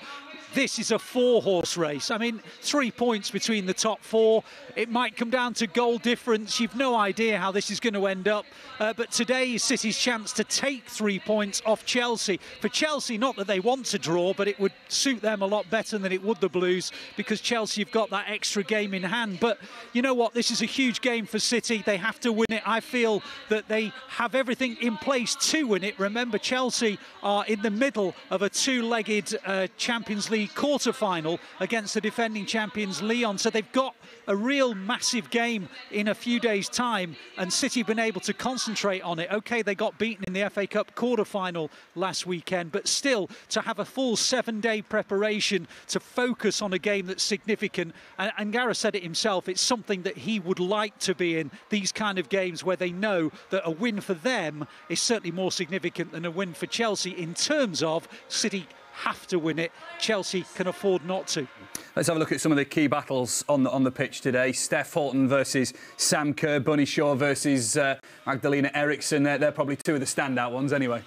This is a four-horse race. I mean, three points between the top four. It might come down to goal difference. You've no idea how this is going to end up. Uh, but today is City's chance to take three points off Chelsea. For Chelsea, not that they want to draw, but it would suit them a lot better than it would the Blues because Chelsea have got that extra game in hand. But you know what? This is a huge game for City. They have to win it. I feel that they have everything in place to win it. Remember, Chelsea are in the middle of a two-legged uh, Champions League quarter-final against the defending champions Lyon. So they've got a real massive game in a few days' time, and City have been able to concentrate on it. OK, they got beaten in the FA Cup quarter-final last weekend, but still, to have a full seven-day preparation to focus on a game that's significant, and, and said it himself, it's something that he would like to be in, these kind of games where they know that a win for them is certainly more significant than a win for Chelsea in terms of City have to win it. Chelsea can afford not to. Let's have a look at some of the key battles on the, on the pitch today. Steph Houghton versus Sam Kerr, Bunny Shaw versus uh, Magdalena Eriksson. They're, they're probably two of the standout ones anyway.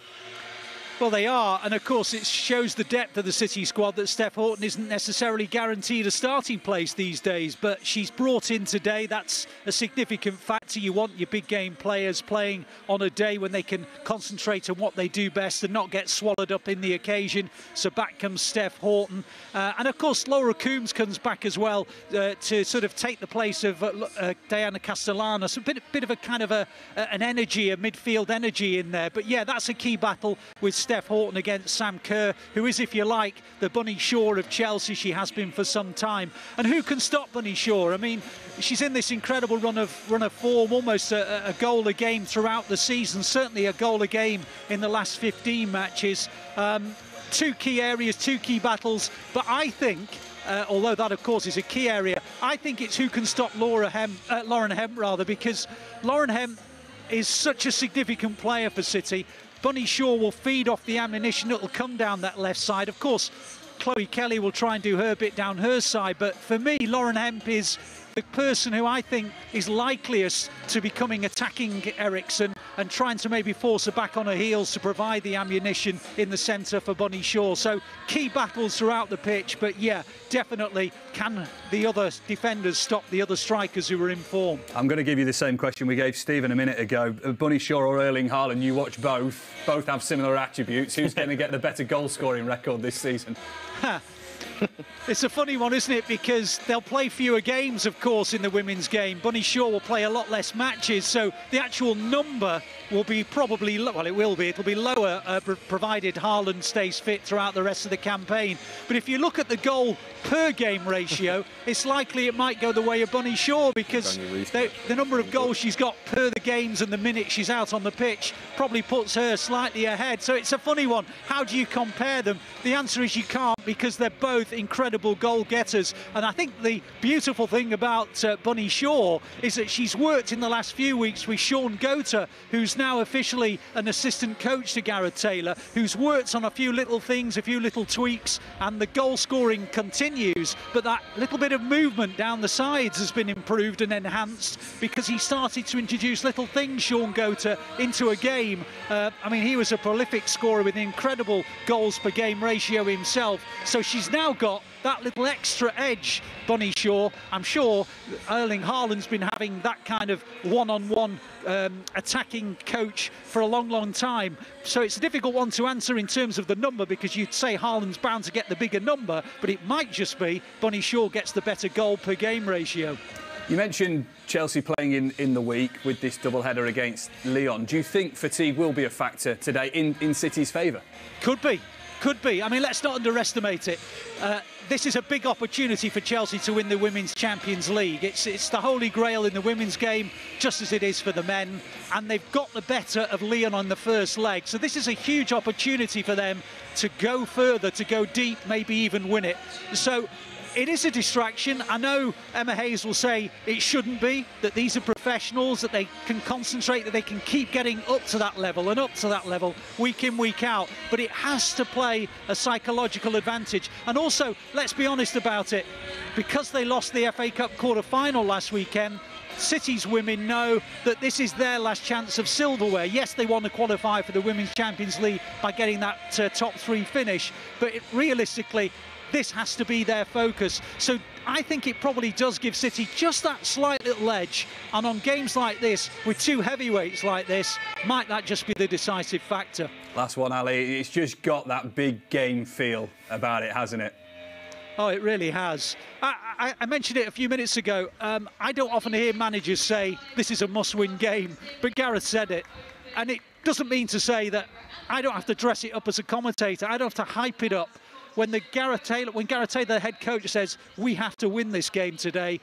Well, they are, and of course, it shows the depth of the City squad that Steph Houghton isn't necessarily guaranteed a starting place these days, but she's brought in today. That's a significant factor. You want your big game players playing on a day when they can concentrate on what they do best and not get swallowed up in the occasion. So back comes Steph Houghton. Uh, and of course, Laura Coombs comes back as well uh, to sort of take the place of uh, uh Diana Castellanos. A bit, bit of a kind of a, an energy, a midfield energy in there. But yeah, that's a key battle with Steph Houghton against Sam Kerr, who is, if you like, the Bunny Shaw of Chelsea. She has been for some time. And who can stop Bunny Shaw? I mean, she's in this incredible run of run of form, almost a, a goal a game throughout the season. Certainly a goal a game in the last 15 matches. Um, two key areas, two key battles. But I think uh, although that of course is a key area. I think it's who can stop Laura uh, Lauren Hemp rather, because Lauren Hemp is such a significant player for City. Bunny Shaw will feed off the ammunition that will come down that left side. Of course, Chloe Kelly will try and do her bit down her side, but for me, Lauren Hemp is the person who I think is likeliest to becoming attacking Eriksson and trying to maybe force her back on her heels to provide the ammunition in the centre for Bunny Shaw. So key battles throughout the pitch, but yeah, definitely can the other defenders stop the other strikers who are in form? I'm going to give you the same question we gave Steven a minute ago. Uh, Bunny Shaw or Erling Haaland, you watch both. Both have similar attributes. Who's going to get the better goal scoring record this season? it's a funny one, isn't it? Because they'll play fewer games, of course, in the women's game. Bunny Shaw will play a lot less matches, so the actual number will be probably, well, it will be, it'll be lower, uh, provided Haaland stays fit throughout the rest of the campaign. But if you look at the goal per game ratio, it's likely it might go the way of Bunny Shaw because the, the number of goals she's got per the games and the minutes she's out on the pitch probably puts her slightly ahead. So it's a funny one. How do you compare them? The answer is you can't because they're both incredible goal getters. And I think the beautiful thing about uh, Bunny Shaw is that she's worked in the last few weeks with Shaun Goater, who's now officially an assistant coach to Gareth Taylor, who's worked on a few little things, a few little tweaks, and the goal scoring continues. But that little bit of movement down the sides has been improved and enhanced because he started to introduce little things, Shaun Goater, into a game. Uh, I mean, he was a prolific scorer with incredible goals per game ratio himself. So she's now got that little extra edge, Bunny Shaw. I'm sure Erling Haaland's been having that kind of one-on-one um, attacking coach for a long, long time. So it's a difficult one to answer in terms of the number because you'd say Haaland's bound to get the bigger number, but it might just be Bunny Shaw gets the better goal per game ratio. You mentioned Chelsea playing in, in the week with this double header against Lyon. Do you think fatigue will be a factor today in, in City's favour? Could be. Could be. I mean, let's not underestimate it. Uh, this is a big opportunity for Chelsea to win the Women's Champions League. It's, it's the holy grail in the women's game, just as it is for the men. And they've got the better of Lyon on the first leg. So this is a huge opportunity for them to go further, to go deep, maybe even win it. So it is a distraction. I know Emma Hayes will say it shouldn't be, that these are professionals, that they can concentrate, that they can keep getting up to that level and up to that level week in, week out. But it has to play a psychological advantage. And also, let's be honest about it, because they lost the FA Cup quarter-final last weekend, City's women know that this is their last chance of silverware. Yes, they want to qualify for the Women's Champions League by getting that uh, top three finish, but it, realistically, this has to be their focus. So I think it probably does give City just that slight little edge. And on games like this, with two heavyweights like this, might that just be the decisive factor? Last one, Ali. It's just got that big game feel about it, hasn't it? Oh, it really has. I, I, I mentioned it a few minutes ago. Um, I don't often hear managers say this is a must-win game, but Gareth said it. And it doesn't mean to say that I don't have to dress it up as a commentator. I don't have to hype it up when the Gareth Taylor, when Gareth Taylor, the head coach, says we have to win this game today,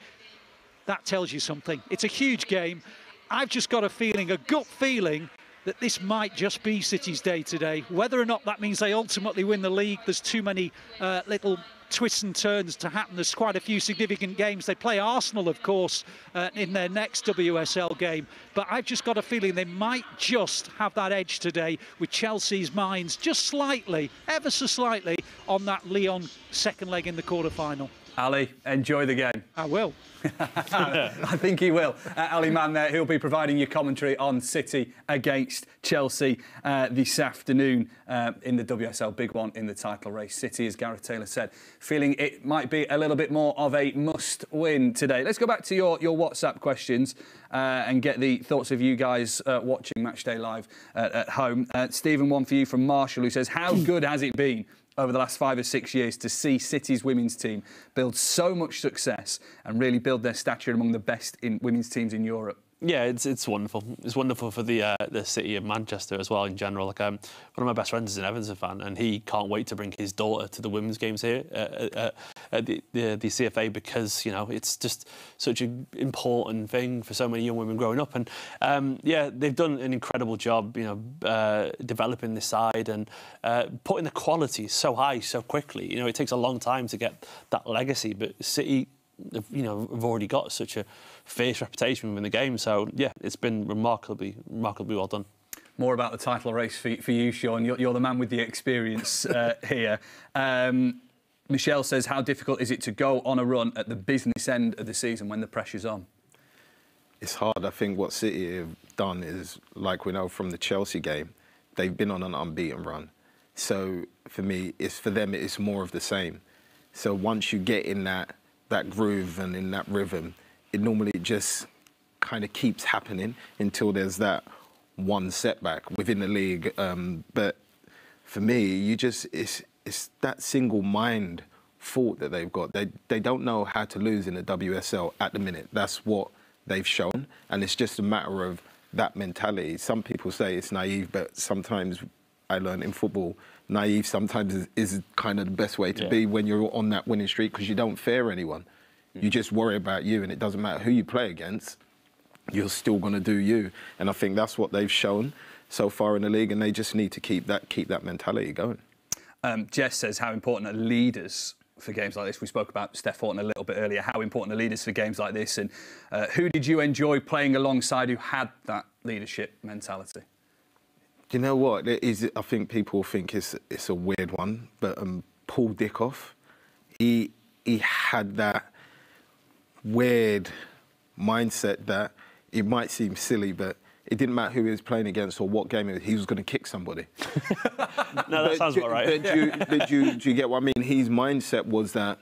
that tells you something. It's a huge game. I've just got a feeling, a gut feeling, that this might just be City's day today. Whether or not that means they ultimately win the league, there's too many uh, little twists and turns to happen. There's quite a few significant games. They play Arsenal, of course, uh, in their next WSL game. But I've just got a feeling they might just have that edge today with Chelsea's minds just slightly, ever so slightly, on that Lyon second leg in the quarter final. Ali, enjoy the game. I will. I think he will. Uh, Ali Mann there, he'll be providing your commentary on City against Chelsea uh, this afternoon uh, in the WSL big one in the title race. City, as Gareth Taylor said, feeling it might be a little bit more of a must win today. Let's go back to your, your WhatsApp questions uh, and get the thoughts of you guys uh, watching Matchday Live uh, at home. Steven, one for you from Marshall, who says, How good has it been over the last five or six years to see City's women's team build so much success and really build their stature among the best in women's teams in Europe. Yeah, it's it's wonderful. It's wonderful for the uh, the city of Manchester as well in general. Like um, one of my best friends is an Everton fan, and he can't wait to bring his daughter to the women's games here at, at, at the, the, the CFA because you know it's just such an important thing for so many young women growing up. And um, yeah, they've done an incredible job, you know, uh, developing this side and uh, putting the quality so high so quickly. You know, it takes a long time to get that legacy, but City, you know, have already got such a fierce reputation within the game. So yeah, it's been remarkably, remarkably well done. More about the title race for, for you, Shaun. You're, you're, the man with the experience uh, here. Um, Michelle says, how difficult is it to go on a run at the business end of the season when the pressure's on? It's hard. I think what City have done is, like we know from the Chelsea game, they've been on an unbeaten run. So for me, it's for them, it's more of the same. So once you get in that that groove and in that rhythm, it normally just kind of keeps happening until there's that one setback within the league. Um, but for me, you just it's it's that single mind thought that they've got. They they don't know how to lose in the WSL at the minute. That's what they've shown, and it's just a matter of that mentality. Some people say it's naive, but sometimes I learn in football, naive sometimes is, is kind of the best way to yeah. be when you're on that winning streak because you don't fear anyone. You just worry about you, and it doesn't matter who you play against. You're still going to do you, and I think that's what they've shown so far in the league, and they just need to keep that keep that mentality going. Um, Jess says how important are leaders for games like this. We spoke about Steph Houghton a little bit earlier. How important are leaders for games like this, and uh, who did you enjoy playing alongside who had that leadership mentality? Do you know what? It is, I think people think it's it's a weird one, but um, Paul Dickov, he he had that weird mindset that it might seem silly, but it didn't matter who he was playing against or what game it was, he was going to kick somebody. no, that sounds about right. do, you, did you, do you get what I mean? His mindset was that,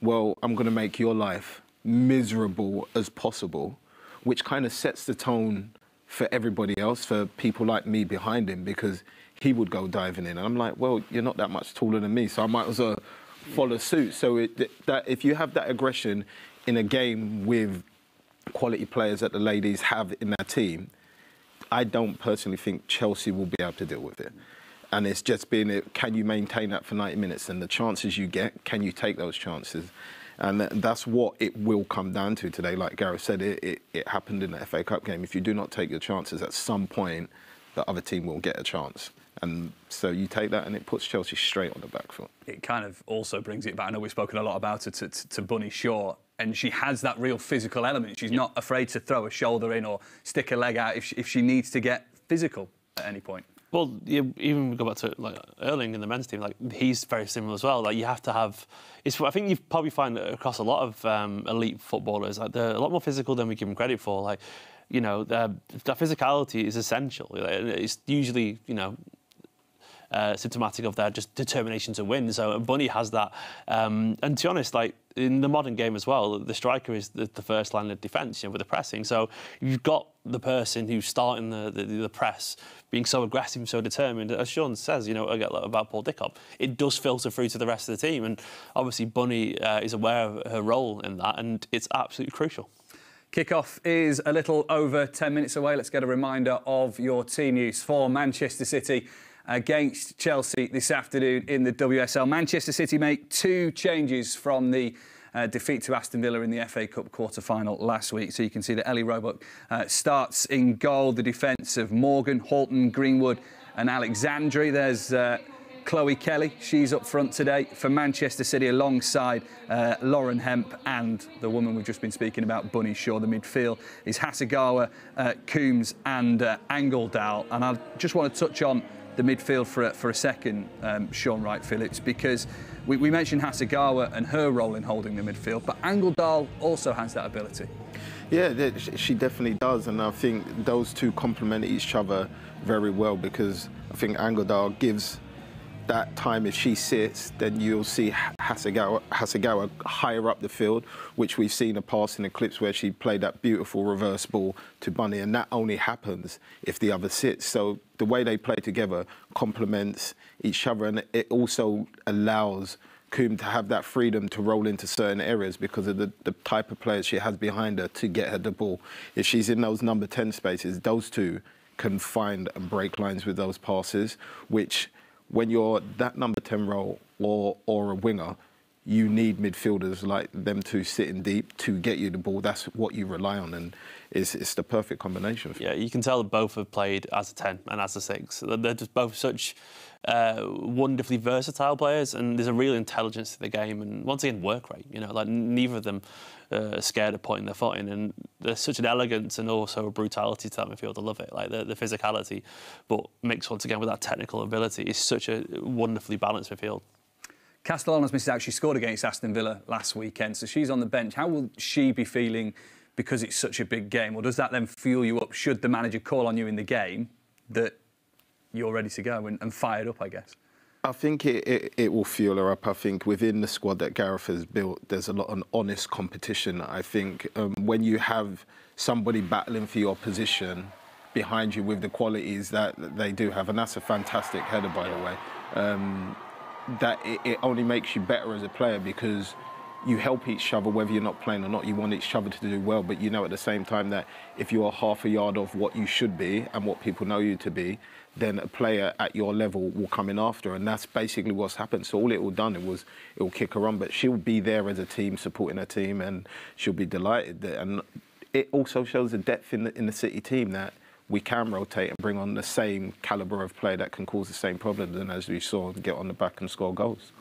well, I'm going to make your life miserable as possible, which kind of sets the tone for everybody else, for people like me behind him, because he would go diving in. And I'm like, well, you're not that much taller than me, so I might as well follow suit. So it, that if you have that aggression in a game with quality players that the ladies have in their team, I don't personally think Chelsea will be able to deal with it. And it's just been, can you maintain that for 90 minutes? And the chances you get, can you take those chances? And that's what it will come down to today. Like Gareth said, it, it, it happened in the FA Cup game. If you do not take your chances, at some point, the other team will get a chance. And so you take that and it puts Chelsea straight on the back foot. It kind of also brings it back. I know we've spoken a lot about it to, to, to Bunny Shaw and she has that real physical element. She's not afraid to throw a shoulder in or stick a leg out if she, if she needs to get physical at any point. Well, you, even go back to like Erling in the men's team, like he's very similar as well. Like you have to have, it's. I think you probably find that across a lot of um, elite footballers, like they're a lot more physical than we give them credit for. Like, you know, that physicality is essential. It's usually, you know, uh, symptomatic of their just determination to win. So Bunny has that. Um, and to be honest, like in the modern game as well, the striker is the, the first line of defence you know, with the pressing. So you've got the person who's starting the, the, the, press being so aggressive, and so determined. As Shaun says, you know, about Paul Dickov, it does filter through to the rest of the team. And obviously, Bunny uh, is aware of her role in that, and it's absolutely crucial. Kickoff is a little over 10 minutes away. Let's get a reminder of your team news for Manchester City against Chelsea this afternoon in the WSL. Manchester City make two changes from the uh, defeat to Aston Villa in the FA Cup quarter final last week. So you can see that Ellie Roebuck uh, starts in goal. The defence of Morgan, Houghton, Greenwood, and Aleixandri. There's uh, Chloe Kelly. She's up front today for Manchester City alongside uh, Lauren Hemp and the woman we've just been speaking about, Bunny Shaw. The midfield is Hasegawa, uh, Coombs, and uh, Angeldal. And I just want to touch on the midfield for a, for a second, um, Shaun Wright Phillips, because we, we mentioned Hasegawa and her role in holding the midfield, but Angeldal also has that ability. Yeah, she definitely does, and I think those two complement each other very well because I think Angeldal gives that time if she sits, then you'll see Hasegawa, Hasegawa higher up the field, which we've seen a pass in the clips where she played that beautiful reverse ball to Bunny, and that only happens if the other sits. So the way they play together complements each other, and it also allows Coombe to have that freedom to roll into certain areas because of the, the type of players she has behind her to get her the ball. If she's in those number 10 spaces, those two can find and break lines with those passes, which when you're that number 10 role or, or a winger, you need midfielders like them two sitting deep to get you the ball. That's what you rely on, and it's, it's the perfect combination. Yeah, you can tell that both have played as a 10 and as a 6. They're just both such uh, wonderfully versatile players, and there's a real intelligence to the game, and once again, work rate. You know, like neither of them uh, are scared of putting their foot in, and there's such an elegance and also a brutality to that midfield. I love it, like the, the physicality, but mixed once again with that technical ability is such a wonderfully balanced midfield. Castellanos out. She scored against Aston Villa last weekend, so she's on the bench. How will she be feeling because it's such a big game, or does that then fuel you up? Should the manager call on you in the game that you're ready to go and, and fired up? I guess. I think it, it, it, will fuel her up. I think within the squad that Gareth has built, there's a lot of honest competition. I think um, when you have somebody battling for your position behind you with the qualities that they do have, and that's a fantastic header, by the way. Um, that it, it only makes you better as a player because you help each other whether you're not playing or not. You want each other to do well, but you know at the same time that if you're half a yard off what you should be and what people know you to be, then a player at your level will come in after, and that's basically what's happened. So all it will done it was it will kick her on, but she'll be there as a team supporting her team, and she'll be delighted. That, and it also shows the depth in the in the City team that we can rotate and bring on the same calibre of player that can cause the same problems, and as we saw, get on the back and score goals.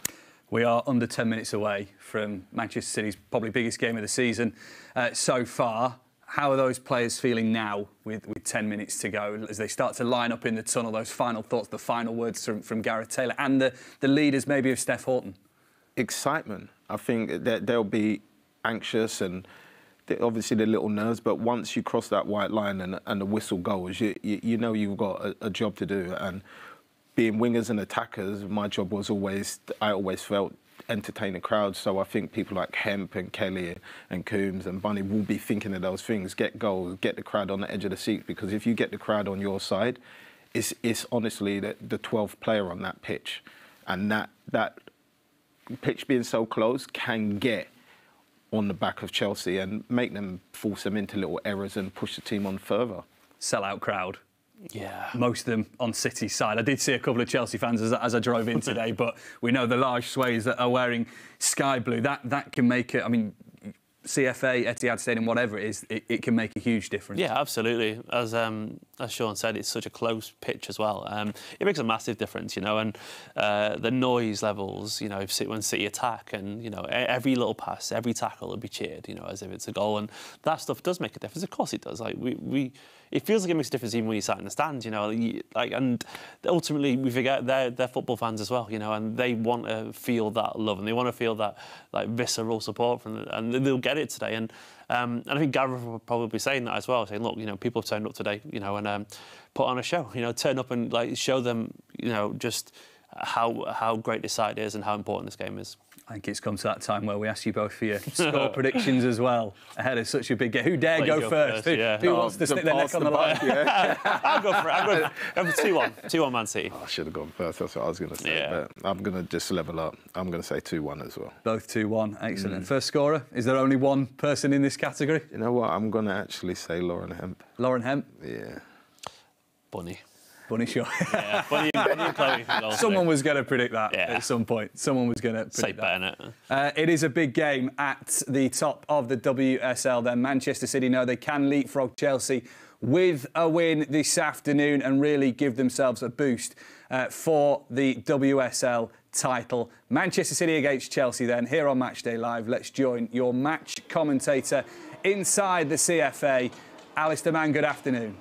We are under 10 minutes away from Manchester City's probably biggest game of the season uh, so far. How are those players feeling now with, with 10 minutes to go as they start to line up in the tunnel? Those final thoughts, the final words from, from Gareth Taylor and the, the leaders maybe of Steph Houghton? Excitement. I think that they'll be anxious and obviously the little nerves, but once you cross that white line and, and the whistle goes, you, you, you know you've got a, a, job to do. And being wingers and attackers, my job was always, I always felt entertain the crowd. So I think people like Hemp and Kelly and Coombs and Bunny will be thinking of those things. Get goals, get the crowd on the edge of the seat, because if you get the crowd on your side, it's, it's honestly the, the 12th player on that pitch. And that, that pitch being so close can get on the back of Chelsea and make them force them into little errors and push the team on further. Sell-out crowd. Yeah. Most of them on City's side. I did see a couple of Chelsea fans as, as I drove in today, but we know the large sways that are wearing sky blue. That that can make it. I mean, CFA, Etihad Stadium, whatever it is, it, it, can make a huge difference. Yeah, absolutely. As um, as Shaun said, it's such a close pitch as well. Um, it makes a massive difference, you know, and uh, the noise levels, you know, when City attack and, you know, every little pass, every tackle will be cheered, you know, as if it's a goal. And that stuff does make a difference. Of course it does. Like, we, we it feels like it makes a difference even when you sat in the stands, you know. Like, and ultimately, we forget they're, they're football fans as well, you know, and they want to feel that love and they want to feel that like visceral support from and they'll get it today. And um, and I think Gareth will probably be saying that as well, saying, look, you know, people have turned up today, you know, and um, put on a show, you know, turn up and like show them, you know, just how how great this side is and how important this game is. I think it's come to that time where we ask you both for your score predictions as well ahead of such a big game. Who dare go, go, first? first yeah. Who, who wants to stick their neck on the, the line? Yeah. I'll go for it. I'll go for 2 1. 2 1 Man City. Oh, I should have gone first. That's what I was going to say. Yeah. But I'm going to just level up. I'm going to say 2 1 as well. Both 2 1. Excellent. Mm. First scorer. Is there only one person in this category? You know what? I'm going to actually say Lauren Hemp. Lauren Hemp? Yeah. Bunny. Bunny Shaw. yeah, Bunny, Bunny and Chloe. Someone was going to predict that yeah. at some point. Someone was going to Say that. Bennett. Uh, it is a big game at the top of the WSL. Then Manchester City know they can leapfrog Chelsea with a win this afternoon and really give themselves a boost uh, for the WSL title. Manchester City against Chelsea then here on Matchday Live. Let's join your match commentator inside the CFA, Alistair Mann. Good afternoon.